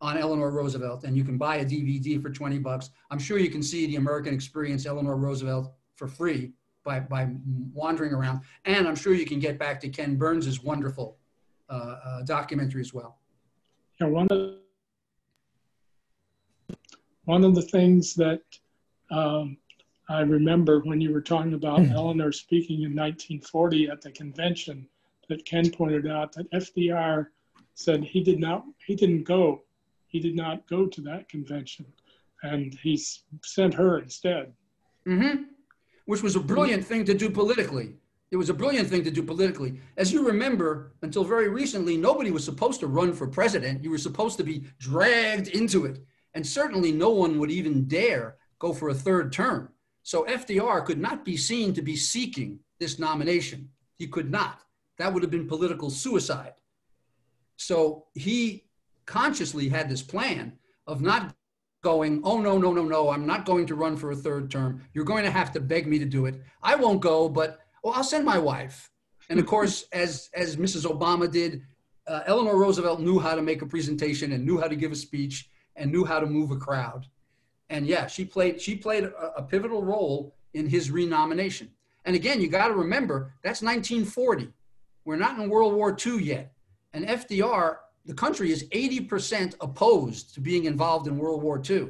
B: on Eleanor Roosevelt. And you can buy a DVD for 20 bucks. I'm sure you can see the American Experience Eleanor Roosevelt for free by, by wandering around. And I'm sure you can get back to Ken Burns's wonderful uh, uh, documentary as well.
E: Yeah, one of one of the things that um, I remember when you were talking about hmm. Eleanor speaking in 1940 at the convention, that Ken pointed out that FDR said he did not, he didn't go, he did not go to that convention, and he sent her instead.
B: Mm-hmm. Which was a brilliant thing to do politically. It was a brilliant thing to do politically. As you remember, until very recently, nobody was supposed to run for president. You were supposed to be dragged into it. And certainly no one would even dare go for a third term. So FDR could not be seen to be seeking this nomination. He could not. That would have been political suicide. So he consciously had this plan of not going, oh, no, no, no, no, I'm not going to run for a third term. You're going to have to beg me to do it. I won't go, but well, I'll send my wife. And of course, as, as Mrs. Obama did, uh, Eleanor Roosevelt knew how to make a presentation and knew how to give a speech and knew how to move a crowd. And yeah, she played she played a, a pivotal role in his renomination. And again, you got to remember that's 1940. We're not in World War II yet. And FDR, the country is 80% opposed to being involved in World War II.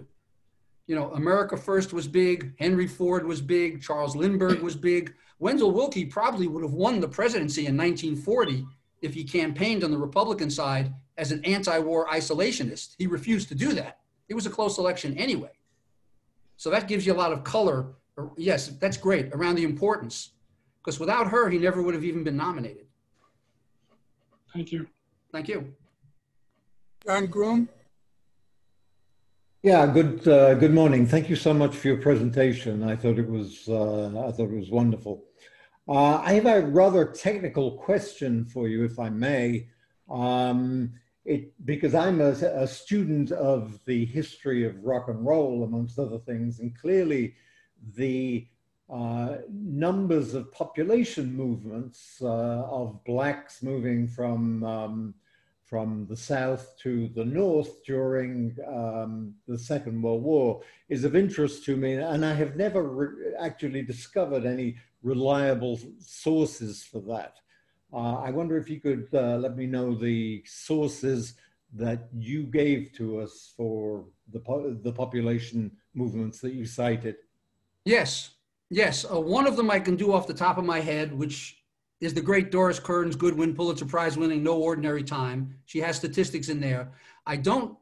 B: You know, America First was big, Henry Ford was big, Charles Lindbergh was big. Wendell Willkie probably would have won the presidency in 1940 if he campaigned on the Republican side as an anti war isolationist. He refused to do that. It was a close election anyway. So that gives you a lot of color. Yes, that's great around the importance. Because without her, he never would have even been nominated.
E: Thank you.
B: Thank you.
D: John Groom.
F: Yeah, good uh, good morning. Thank you so much for your presentation. I thought it was uh, I thought it was wonderful. Uh, I have a rather technical question for you, if I may. Um, it, because I'm a, a, student of the history of rock and roll, amongst other things, and clearly the uh, numbers of population movements uh, of blacks moving from um, from the south to the north during um, the Second World War is of interest to me, and I have never actually discovered any reliable sources for that. Uh, I wonder if you could uh, let me know the sources that you gave to us for the, po the population movements that you cited.
B: Yes, yes. Uh, one of them I can do off the top of my head, which is the great Doris Kearns Goodwin Pulitzer Prize winning No Ordinary Time. She has statistics in there. I don't,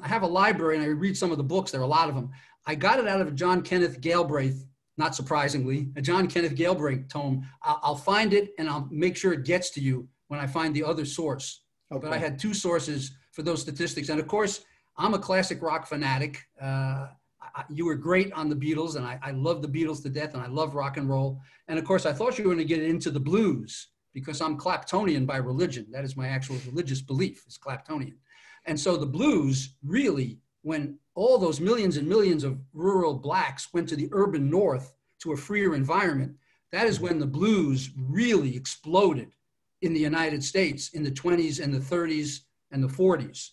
B: I have a library and I read some of the books. There are a lot of them. I got it out of a John Kenneth Galbraith, not surprisingly, a John Kenneth Galbraith tome. I'll, I'll find it and I'll make sure it gets to you when I find the other source. Okay. But I had two sources for those statistics. And of course, I'm a classic rock fanatic. Uh, I, you were great on the Beatles, and I, I love the Beatles to death, and I love rock and roll. And of course, I thought you were going to get into the blues because I'm Claptonian by religion. That is my actual religious belief, is Claptonian. And so the blues really, when all those millions and millions of rural blacks went to the urban north to a freer environment, that is when the blues really exploded in the United States in the 20s and the 30s and the 40s.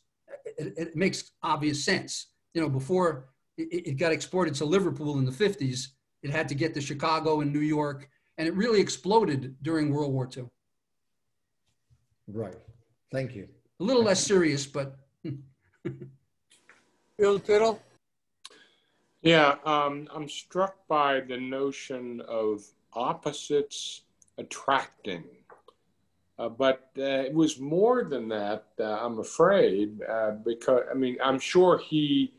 B: It, it makes obvious sense. You know, before it, it got exported to Liverpool in the 50s, it had to get to Chicago and New York, and it really exploded during World War II.
F: Right. Thank you.
B: A little less serious, but.
D: Bill Tittle?
G: Yeah, um, I'm struck by the notion of opposites attracting. Uh, but uh, it was more than that, uh, I'm afraid, uh, because, I mean, I'm sure he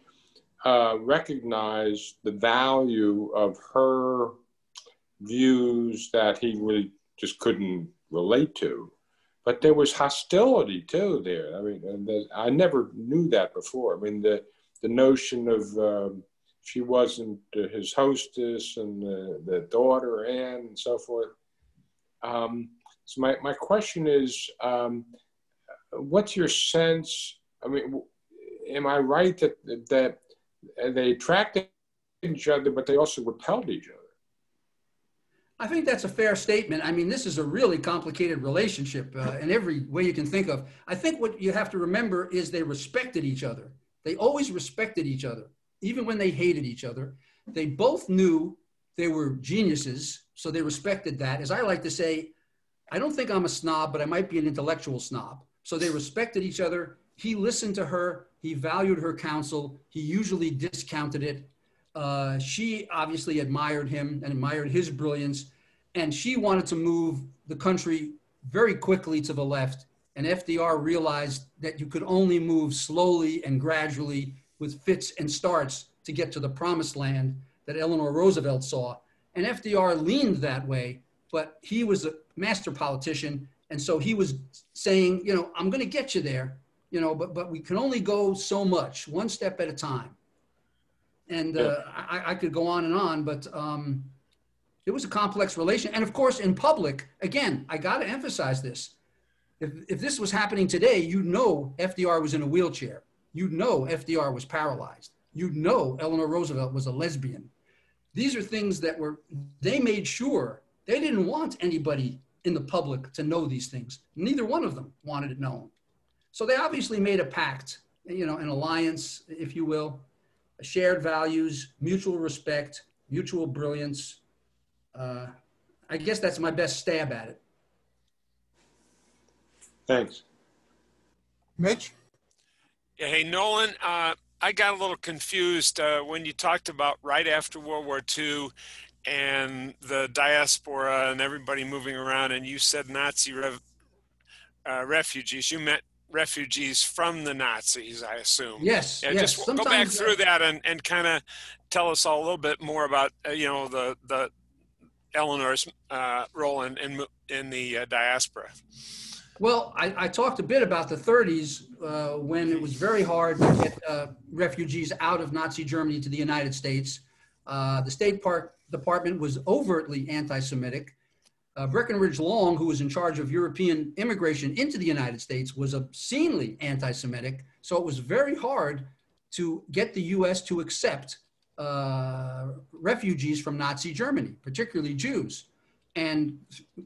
G: uh, recognized the value of her views that he really just couldn't relate to. But there was hostility too there. I mean, I never knew that before. I mean, the, the notion of um, she wasn't his hostess and the, the daughter Anne and so forth. Um, so my, my question is, um, what's your sense? I mean, am I right that that they attracted each other, but they also repelled each other?
B: I think that's a fair statement. I mean, this is a really complicated relationship uh, in every way you can think of. I think what you have to remember is they respected each other. They always respected each other, even when they hated each other. They both knew they were geniuses, so they respected that. As I like to say, I don't think I'm a snob, but I might be an intellectual snob. So they respected each other. He listened to her. He valued her counsel. He usually discounted it. Uh, she obviously admired him and admired his brilliance. And she wanted to move the country very quickly to the left. And FDR realized that you could only move slowly and gradually with fits and starts to get to the promised land that Eleanor Roosevelt saw. And FDR leaned that way, but he was a master politician. And so he was saying, you know, I'm going to get you there, you know, but, but we can only go so much, one step at a time. And uh, I, I, could go on and on, but um, it was a complex relation. And of course, in public, again, I got to emphasize this. If, if this was happening today, you know FDR was in a wheelchair. You know FDR was paralyzed. You know Eleanor Roosevelt was a lesbian. These are things that were, they made sure they didn't want anybody in the public to know these things. Neither one of them wanted it known. So they obviously made a pact, you know, an alliance, if you will, shared values, mutual respect, mutual brilliance. Uh, I guess that's my best stab at it.
G: Thanks.
D: Mitch?
H: Yeah, hey, Nolan, uh, I got a little confused uh, when you talked about right after World War II and the diaspora and everybody moving around, and you said Nazi rev, uh, refugees. You meant refugees from the Nazis, I assume.
B: Yes.
H: Yeah,
B: yes.
H: Just Sometimes, go back through that and, and kind of tell us all a little bit more about uh, you know the the Eleanor's uh, role in in, in the uh, diaspora.
B: Well, I, I, talked a bit about the 30s uh, when it was very hard to get uh, refugees out of Nazi Germany to the United States. Uh, the State Park Department was overtly anti-Semitic. Uh, Breckinridge Long, who was in charge of European immigration into the United States, was obscenely anti-Semitic. So it was very hard to get the U.S. to accept uh, refugees from Nazi Germany, particularly Jews. And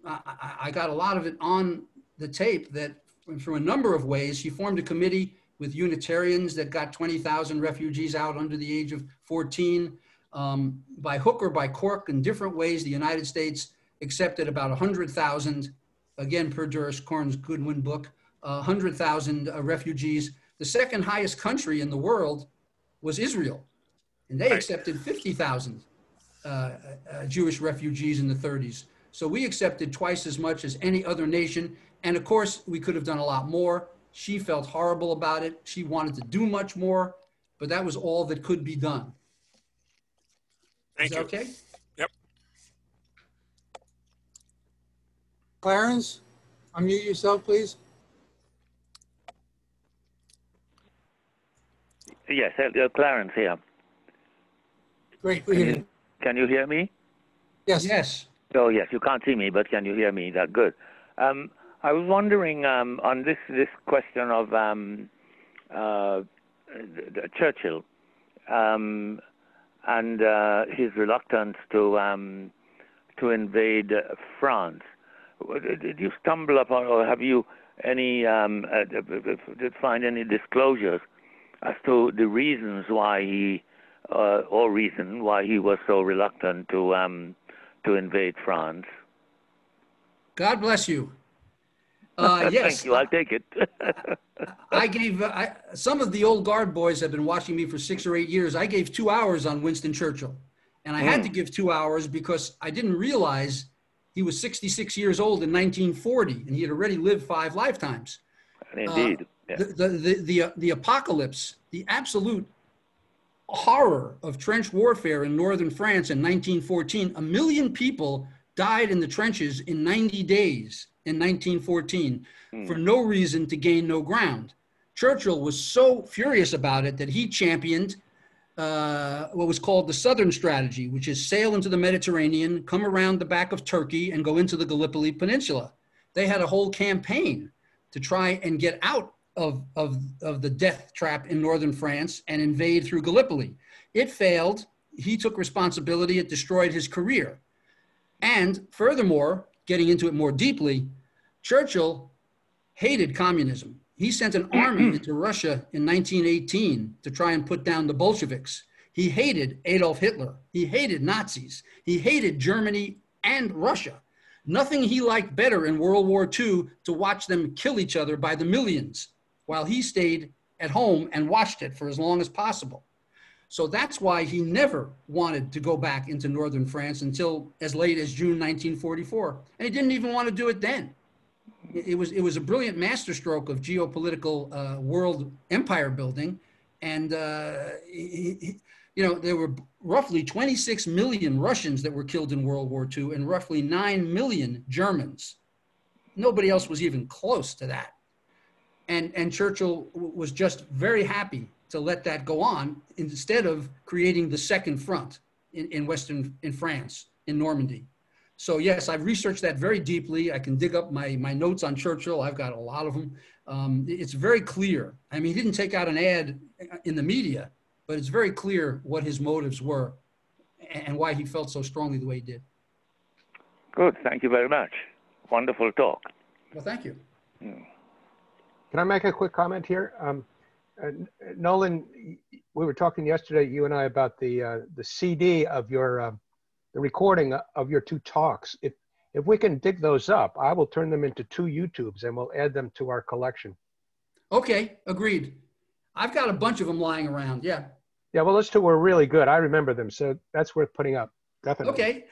B: I, I, got a lot of it on the tape that, through a number of ways, he formed a committee with Unitarians that got 20,000 refugees out under the age of 14. Um, by hook or by cork, in different ways, the United States accepted about 100,000, again, per Doris Kearns Goodwin book, uh, 100,000 uh, refugees. The second highest country in the world was Israel, and they
H: Right.
B: accepted 50,000 uh, uh, Jewish refugees in the 30s. So we accepted twice as much as any other nation. And of course, we could have done a lot more. She felt horrible about it. She wanted to do much more, but that was all that could be done.
H: Thank
B: Is
H: you.
B: okay?
D: Clarence, unmute yourself, please.
I: Yes, uh, Clarence here.
D: Great, we
I: Can
D: hear
I: you, can you hear me?
D: Yes,
B: Yes.
I: Oh, yes, you can't see me, but can you hear me? That good. Um, I was wondering um, on this this question of um, uh, Churchill um, and uh, his reluctance to um, to invade uh, France. Did you stumble upon, or have you any um, uh, did find any disclosures as to the reasons why he uh, or reason why he was so reluctant to um, to invade France?
B: God bless you. Uh, yes.
I: Thank you. I'll take it.
B: I gave uh, I, some of the old guard boys have been watching me for six or eight years. I gave two hours on Winston Churchill, and I had to give two hours because I didn't realize he was 66 years old in 1940, and he had already lived five lifetimes.
I: Indeed. Yeah.
B: The the the the, uh, the apocalypse, the absolute horror of trench warfare in northern France in 1914. A million people died in the trenches in 90 days in 1914 for no reason to gain no ground. Churchill was so furious about it that he championed uh, what was called the Southern Strategy, which is sail into the Mediterranean, come around the back of Turkey, and go into the Gallipoli Peninsula. They had a whole campaign to try and get out of, of, of the death trap in northern France and invade through Gallipoli. It failed. He took responsibility. It destroyed his career. And furthermore, getting into it more deeply, Churchill hated communism. He sent an army mm-hmm. into Russia in 1918 to try and put down the Bolsheviks. He hated Adolf Hitler. He hated Nazis. He hated Germany and Russia. Nothing he liked better in World War II to watch them kill each other by the millions while he stayed at home and watched it for as long as possible. So that's why he never wanted to go back into northern France until as late as June 1944. And he didn't even want to do it then. It was, it was a brilliant masterstroke of geopolitical uh, world empire building. And, uh, he- you know, there were roughly 26 million Russians that were killed in World War II and roughly 9 million Germans. Nobody else was even close to that. And, and Churchill was just very happy to let that go on instead of creating the second front in, in Western, in France, in Normandy. So yes, I've researched that very deeply. I can dig up my, my notes on Churchill. I've got a lot of them. Um, it's very clear. I mean, he didn't take out an ad in the media, but it's very clear what his motives were and why he felt so strongly the way he did.
I: Good. Thank you very much. Wonderful talk.
B: Well, thank you.
C: Can I make a quick comment here? Um, uh, Nolan, we were talking yesterday, you and I, about the uh, the CD of your uh, the recording of your two talks. If if we can dig those up, I will turn them into two YouTubes and we'll add them to our collection.
B: Okay, agreed. I've got a bunch of them lying around. Yeah.
C: Yeah, well, those two were really good. I remember them, so that's worth putting up. Definitely.
B: Okay.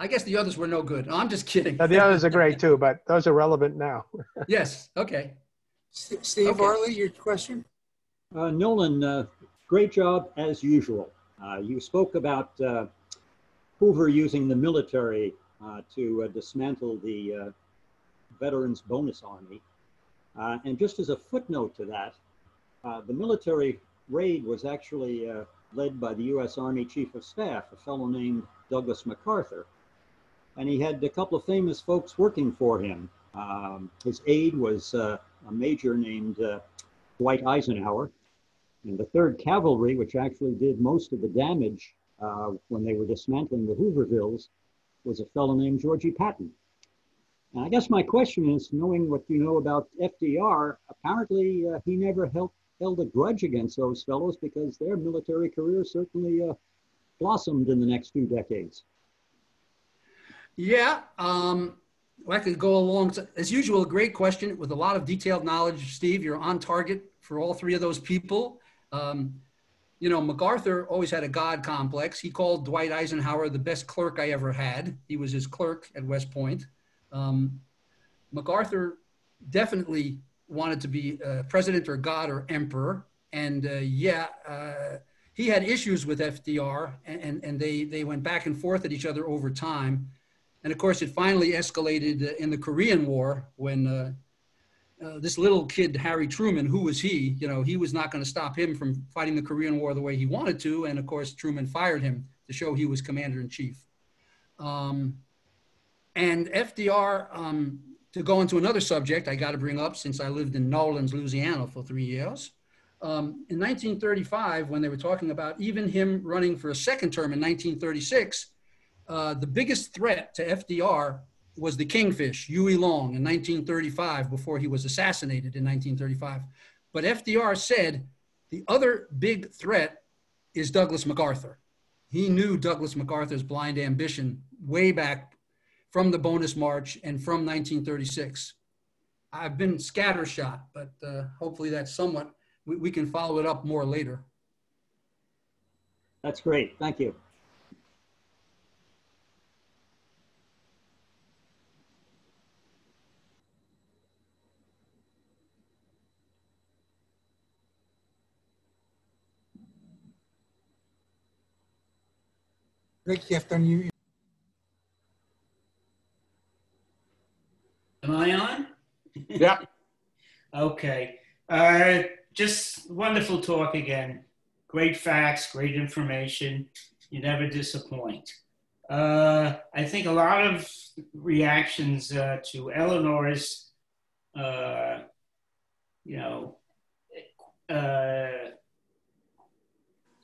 B: I guess the others were no good. No, I'm just kidding.
C: Now, the others are great too, but those are relevant now.
B: yes. Okay.
D: Steve
B: Okay.
D: Varley, your question?
J: Uh, Nolan, uh, great job as usual. Uh, you spoke about uh, Hoover using the military uh, to uh, dismantle the uh, Veterans Bonus Army. Uh, and just as a footnote to that, the military raid was actually led by the U.S. Army Chief of Staff, a fellow named Douglas MacArthur. And he had a couple of famous folks working for him. Um, his aide was uh, a major named uh, Dwight Eisenhower. And the 3rd Cavalry, which actually did most of the damage uh, when they were dismantling the Hoovervilles, was a fellow named Georgie Patton. And I guess my question is, knowing what you know about FDR, apparently uh, he never held, held a grudge against those fellows because their military careers certainly uh, blossomed in the next few decades.
B: Yeah, um, well, I could go along. As usual, a great question with a lot of detailed knowledge. Steve, you're on target for all three of those people. Um, you know, MacArthur always had a God complex. He called Dwight Eisenhower the best clerk I ever had. He was his clerk at West Point. Um, MacArthur definitely wanted to be uh, president or God or emperor. And uh, yeah, uh, he had issues with FDR and, and they, they went back and forth at each other over time. And of course, it finally escalated uh, in the Korean War when uh, this little kid, Harry Truman, who was he? You know, he was not going to stop him from fighting the Korean War the way he wanted to. And of course, Truman fired him to show he was commander in chief. Um, and FDR, um, to go into another subject I got to bring up since I lived in New Orleans, Louisiana for three years. Um, in 1935, when they were talking about even him running for a second term in 1936, uh, the biggest threat to FDR was the kingfish, Huey Long, in 1935, before he was assassinated in 1935. But FDR said the other big threat is Douglas MacArthur. He knew Douglas MacArthur's blind ambition way back from the bonus march and from 1936. I've been scattershot, but uh, hopefully that's somewhat, we, we can follow it up more later.
J: That's great. Thank you.
D: Rick, you have to unmute.
K: Am I on?
G: Yeah.
K: okay. Uh, just wonderful talk again. Great facts, great information. You never disappoint. Uh, I think a lot of reactions uh, to Eleanor's, uh, you know, uh,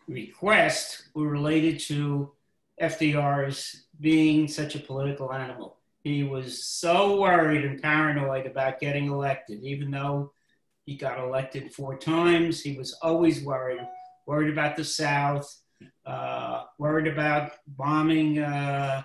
K: request were related to FDR's being such a political animal. He was so worried and paranoid about getting elected, even though he got elected four times. He was always worried, worried about the South, uh, worried about bombing uh,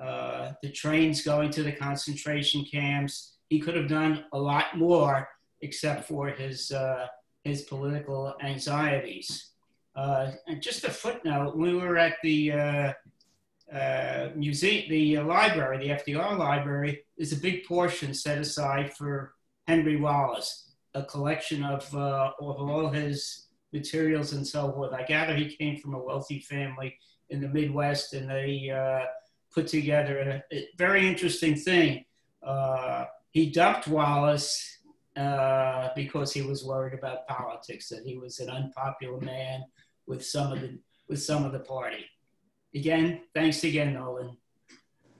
K: uh, the trains going to the concentration camps. He could have done a lot more, except for his uh, his political anxieties. Uh, and just a footnote: we were at the uh, uh, museum, the library, the FDR library, is a big portion set aside for Henry Wallace, a collection of, uh, of all his materials and so forth. I gather he came from a wealthy family in the Midwest, and they uh, put together a, a, very interesting thing. Uh, he dumped Wallace uh, because he was worried about politics, that he was an unpopular man with some of the with some of the party again, thanks again, Nolan.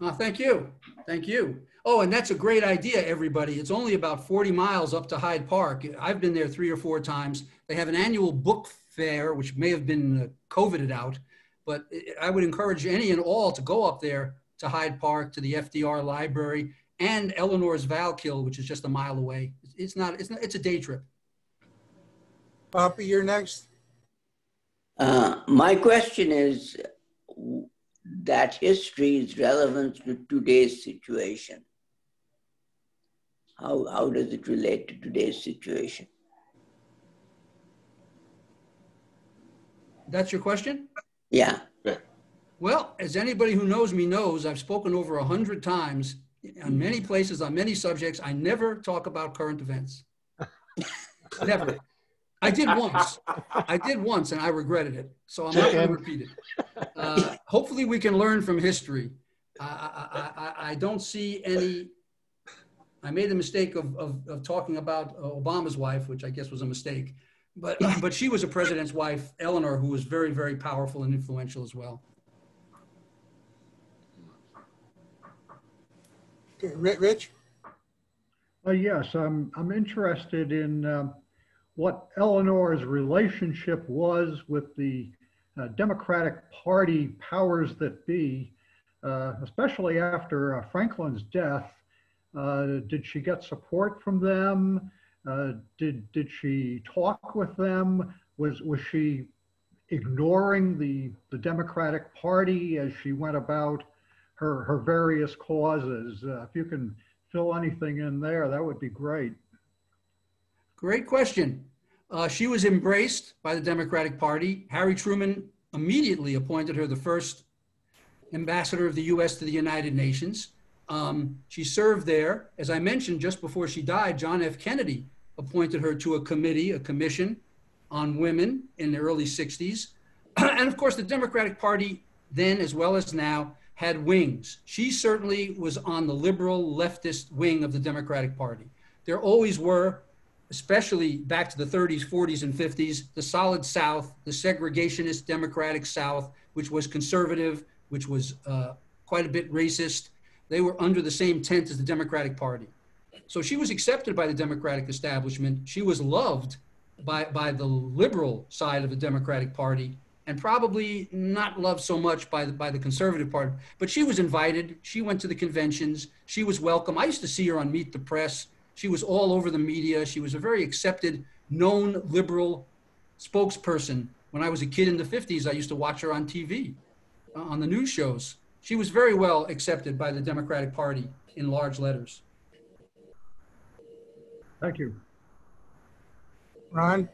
B: Oh, thank you. Thank you. Oh, and that's a great idea, everybody. It's only about 40 miles up to Hyde Park. I've been there three or four times. They have an annual book fair, which may have been uh, COVIDed out, but I would encourage any and all to go up there to Hyde Park, to the FDR library, and Eleanor's Valkill, which is just a mile away. It's not, it's not, it's a day trip.
D: Poppy, you're next.
L: Uh, my question is that history is relevant to today's situation? How, how does it relate to today's situation?
B: That's your question?
L: Yeah.
B: Well, as anybody who knows me knows, I've spoken over a hundred times on many places on many subjects. I never talk about current events. never. I did once. I did once, and I regretted it. So I'm not going to repeat it. Uh, hopefully, we can learn from history. I, I, I, I, don't see any. I made the mistake of, of, of talking about Obama's wife, which I guess was a mistake. But, but she was a president's wife, Eleanor, who was very, very powerful and influential as well.
D: Rich?
A: Uh, yes, I'm, I'm interested in. Um, what Eleanor's relationship was with the uh, Democratic Party powers that be, uh, especially after uh, Franklin's death. Uh, did she get support from them? Uh, did, did she talk with them? Was, was she ignoring the, the Democratic Party as she went about her, her various causes. Uh, if you can fill anything in there, that would be great.
B: Great question. Uh, she was embraced by the Democratic Party. Harry Truman immediately appointed her the first ambassador of the U.S. to the United Nations. Um, she served there. As I mentioned, just before she died, John F. Kennedy appointed her to a committee, a commission on women in the early 60s. and of course, the Democratic Party then, as well as now, had wings. She certainly was on the liberal leftist wing of the Democratic Party. There always were especially back to the 30s, 40s, and 50s, the solid South, the segregationist Democratic South, which was conservative, which was uh, quite a bit racist, they were under the same tent as the Democratic Party. So she was accepted by the Democratic establishment. She was loved by, by the liberal side of the Democratic Party and probably not loved so much by the, by the conservative part. But she was invited. She went to the conventions. She was welcome. I used to see her on Meet the Press she was all over the media. She was a very accepted, known liberal spokesperson. When I was a kid in the 50s, I used to watch her on TV, uh, on the news shows. She was very well accepted by the Democratic Party in large letters.
A: Thank you.
D: Ron?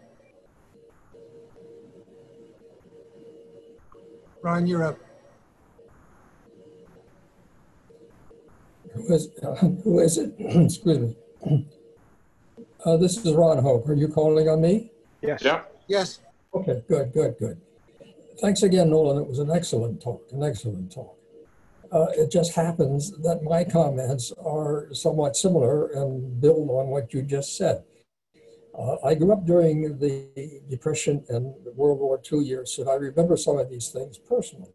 D: Ron, you're up.
M: Who is, uh, who is it? Excuse me. Uh, this is Ron Hope. Are you calling on me?
C: Yes.
G: Yeah.
D: Yes.
M: Okay, good, good, good. Thanks again, Nolan. It was an excellent talk, an excellent talk. Uh, it just happens that my comments are somewhat similar and build on what you just said. Uh, I grew up during the Depression and World War II years, so I remember some of these things personally.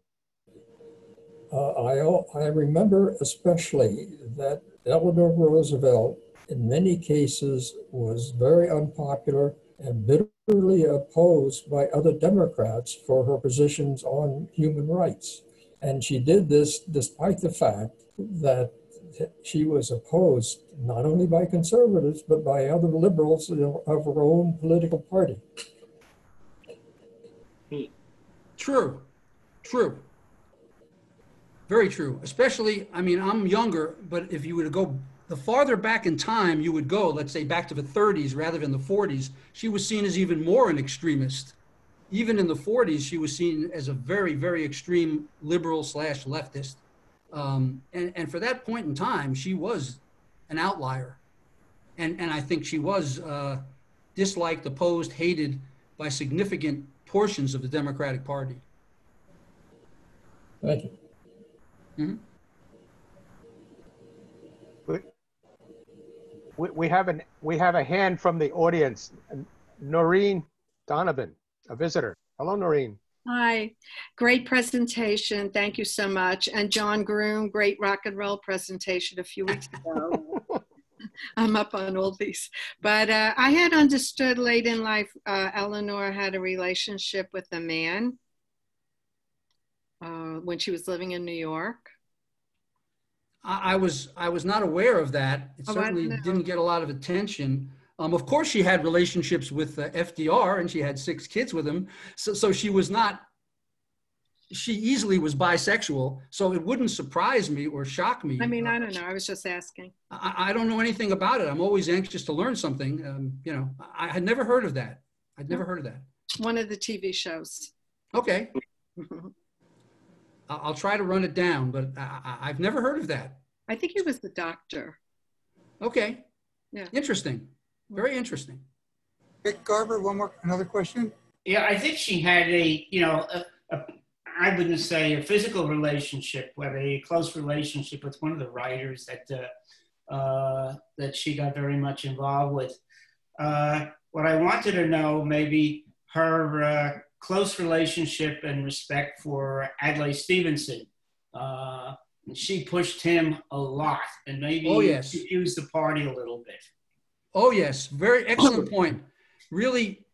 M: Uh, I, I remember especially that Eleanor Roosevelt in many cases was very unpopular and bitterly opposed by other Democrats for her positions on human rights. And she did this despite the fact that she was opposed not only by conservatives, but by other liberals of her own political party.
B: True, true. Very true. Especially, I mean, I'm younger, but if you were to go the farther back in time you would go, let's say back to the 30s rather than the 40s, she was seen as even more an extremist. Even in the 40s, she was seen as a very, very extreme liberal slash leftist. Um, and, and for that point in time, she was an outlier. And, and I think she was uh, disliked, opposed, hated by significant portions of the Democratic Party.
M: Thank you.
B: Mm-hmm.
C: We, we have an we have a hand from the audience. Noreen Donovan, a visitor. Hello, Noreen.
N: Hi, great presentation. Thank you so much. And John Groom, great rock and roll presentation a few weeks ago. I'm up on all these. But uh, I had understood late in life, uh, Eleanor had a relationship with a man uh, when she was living in New York.
B: I, I was I was not aware of that. It
N: Oh,
B: certainly
N: didn't
B: didn't get a lot of attention. Um, of course, she had relationships with uh, FDR, and she had six kids with him. So, so she was not. She easily was bisexual, so it wouldn't surprise me or shock me.
N: I mean, I don't know. I was just asking.
B: I, I don't know anything about it. I'm always anxious to learn something. Um, you know, I had never heard of that. I'd never heard of that.
N: One of the TV shows.
B: Okay, I'll, I'll try to run it down, but I, I, I've never heard of that.
N: I think he was the doctor.
B: Okay,
N: Yeah.
B: interesting, very interesting.
D: Rick Garber, one more, another question?
K: Yeah, I think she had a, you know, a, a, I wouldn't say a physical relationship, but a close relationship with one of the writers that uh, uh, that she got very much involved with. Uh, what I wanted to know, maybe her uh, close relationship and respect for Adlai Stevenson. Uh, she pushed him a lot, and maybe
B: Oh, yes.
K: confused the party a little bit.
B: Oh, yes. Very excellent point. Really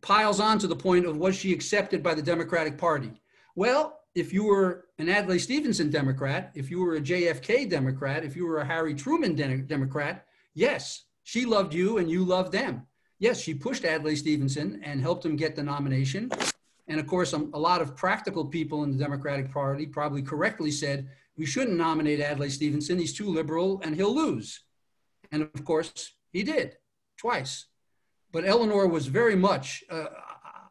B: piles on to the point of was she accepted by the Democratic Party? Well, if you were an Adlai Stevenson Democrat, if you were a JFK Democrat, if you were a Harry Truman De- Democrat, yes, she loved you and you loved them. Yes, she pushed Adlai Stevenson and helped him get the nomination. And of course, a lot of practical people in the Democratic Party probably correctly said, we shouldn't nominate Adlai Stevenson. He's too liberal and he'll lose. And of course, he did twice. But Eleanor was very much, uh,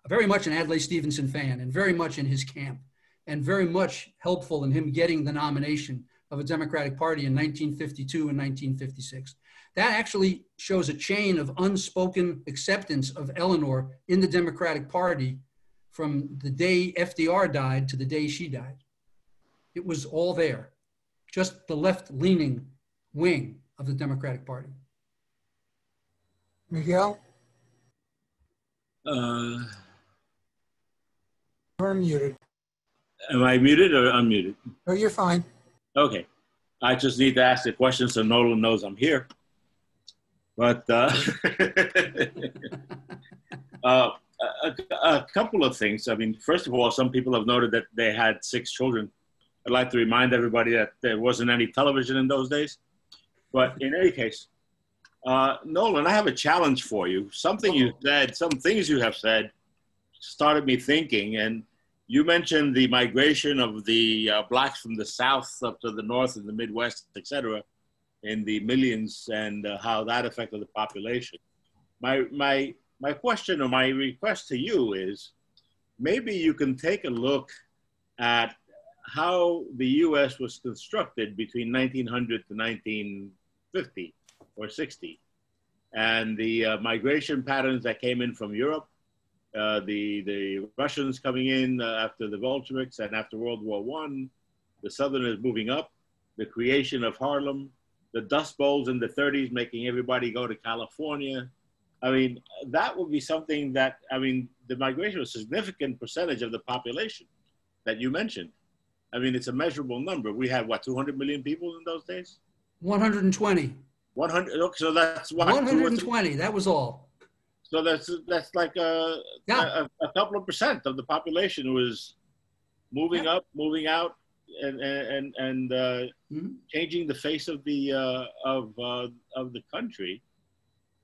B: very much an Adlai Stevenson fan and very much in his camp and very much helpful in him getting the nomination of a Democratic Party in 1952 and 1956. That actually shows a chain of unspoken acceptance of Eleanor in the Democratic Party from the day FDR died to the day she died. It was all there, just the left leaning wing of the Democratic Party.
D: Miguel,
O: Uh,
D: you're muted.
O: am I muted or unmuted?
D: Oh, you're fine.
O: Okay. I just need to ask the question so Nolan knows I'm here. But uh, uh, a, a couple of things. I mean, first of all, some people have noted that they had six children. I'd like to remind everybody that there wasn't any television in those days. But in any case, uh, Nolan, I have a challenge for you. Something you said, some things you have said, started me thinking. And you mentioned the migration of the uh, blacks from the south up to the north and the Midwest, et cetera, in the millions, and uh, how that affected the population. My my my question or my request to you is, maybe you can take a look at how the U.S. was constructed between 1900 to 1950 or 60, and the uh, migration patterns that came in from Europe, uh, the the Russians coming in uh, after the Bolsheviks and after World War One, the Southerners moving up, the creation of Harlem, the Dust Bowls in the 30s making everybody go to California. I mean, that would be something that I mean, the migration was a significant percentage of the population that you mentioned. I mean, it's a measurable number. We had what 200 million people in those days.
B: 120.
O: 100. Okay, so that's what
B: 120. That was all.
O: So that's that's like a,
B: Yeah.
O: a, a couple of percent of the population was moving
B: Yeah.
O: up, moving out, and and and uh,
B: Mhm.
O: changing the face of the uh, of uh, of the country,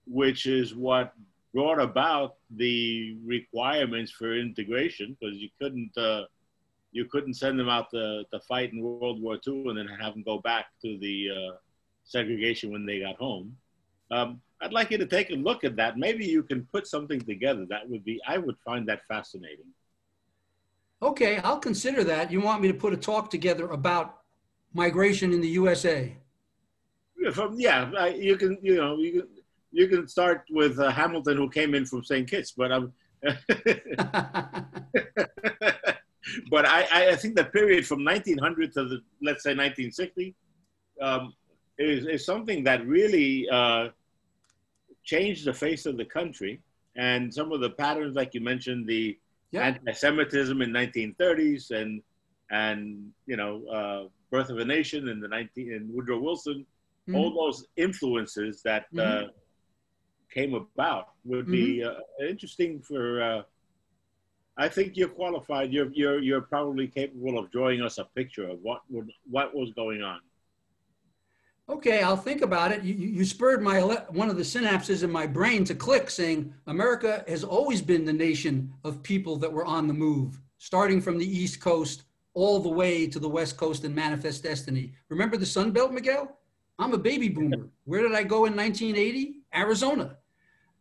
O: which is what brought about the requirements for integration because you couldn't uh, you couldn't send them out to, to fight in World War II and then have them go back to the uh, segregation when they got home. Um, I'd like you to take a look at that. Maybe you can put something together. That would be I would find that fascinating.
B: Okay, I'll consider that. You want me to put a talk together about migration in the USA?
O: Yeah, From yeah, I, you can you know you can you can start with uh, Hamilton who came in from St. Kitts, but I'm. but I, I think the period from 1900 to the let's say 1960 um, is, is something that really uh, changed the face of the country and some of the patterns like you mentioned the
B: Yeah.
O: anti-Semitism in 1930s and and you know uh, Birth of a Nation in the 19 and Woodrow Wilson all those influences that uh, came about would be uh, interesting for. Uh, I think you're qualified. You're you're you're probably capable of drawing us a picture of what would what was going on.
B: Okay, I'll think about it. You, you spurred my one of the synapses in my brain to click, saying America has always been the nation of people that were on the move, starting from the East Coast all the way to the West Coast and Manifest Destiny. Remember the Sun Belt, Miguel? I'm a baby boomer. Where did I go in 1980? Arizona.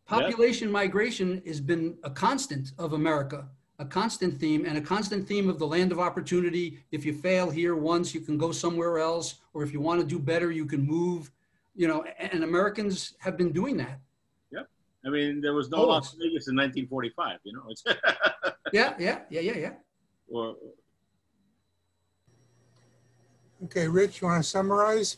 B: Population migration has been a constant of America, a constant theme, and a constant theme of the land of opportunity. If you fail here once, you can go somewhere else, or if you want to do better, you can move. You know, and Americans have been doing that.
O: Yep. I mean, there was no
B: Always.
O: Las Vegas in 1945. You know, it's
B: Yeah, yeah, yeah, yeah, yeah.
O: or
D: Okay, Rich, you want to summarize?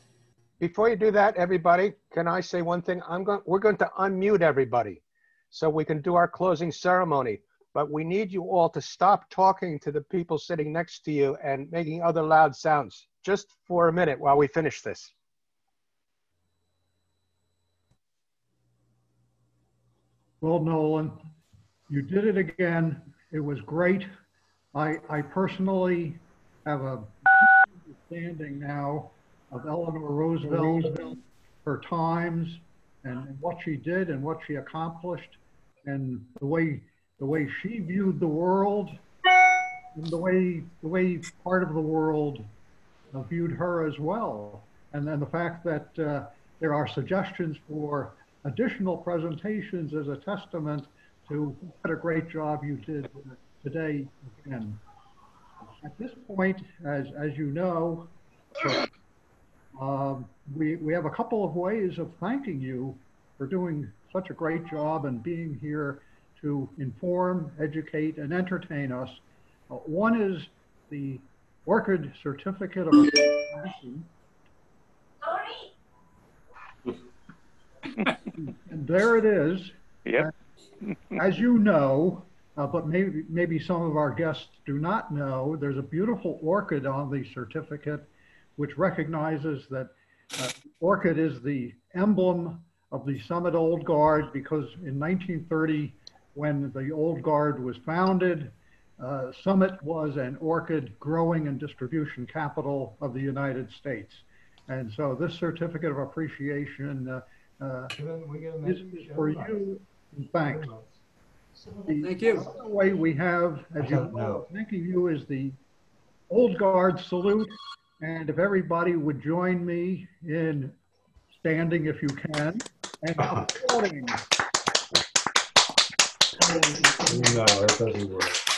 C: Before you do that, everybody, can I say one thing? I'm going, we're going to unmute everybody so we can do our closing ceremony. But we need you all to stop talking to the people sitting next to you and making other loud sounds just for a minute while we finish this.
A: Well, Nolan, you did it again. It was great. I, I personally have a understanding now of Eleanor Roosevelt, her times, and, and what she did and what she accomplished, and the way the way she viewed the world, and the way the way part of the world viewed her as well. And then the fact that uh, there are suggestions for additional presentations as a testament to what a great job you did today again. At this point, as, as you know, um, we, we have a couple of ways of thanking you for doing such a great job and being here to inform, educate, and entertain us. Uh, one is the Orchid Certificate of Appreciation. and there it is.
I: Yep.
A: As you know, uh, but maybe maybe some of our guests do not know, there's a beautiful orchid on the certificate, which recognizes that uh, orchid is the emblem of the Summit Old Guard because in 1930, when the Old Guard was founded, uh, Summit was an orchid growing and distribution capital of the United States. And so this certificate of appreciation uh, uh, is, is for you and thanks. The
B: Thank you.
A: other way we have, as you know, thanking you is the Old Guard salute. And if everybody would join me in standing if you can and applauding.
P: No, it doesn't work.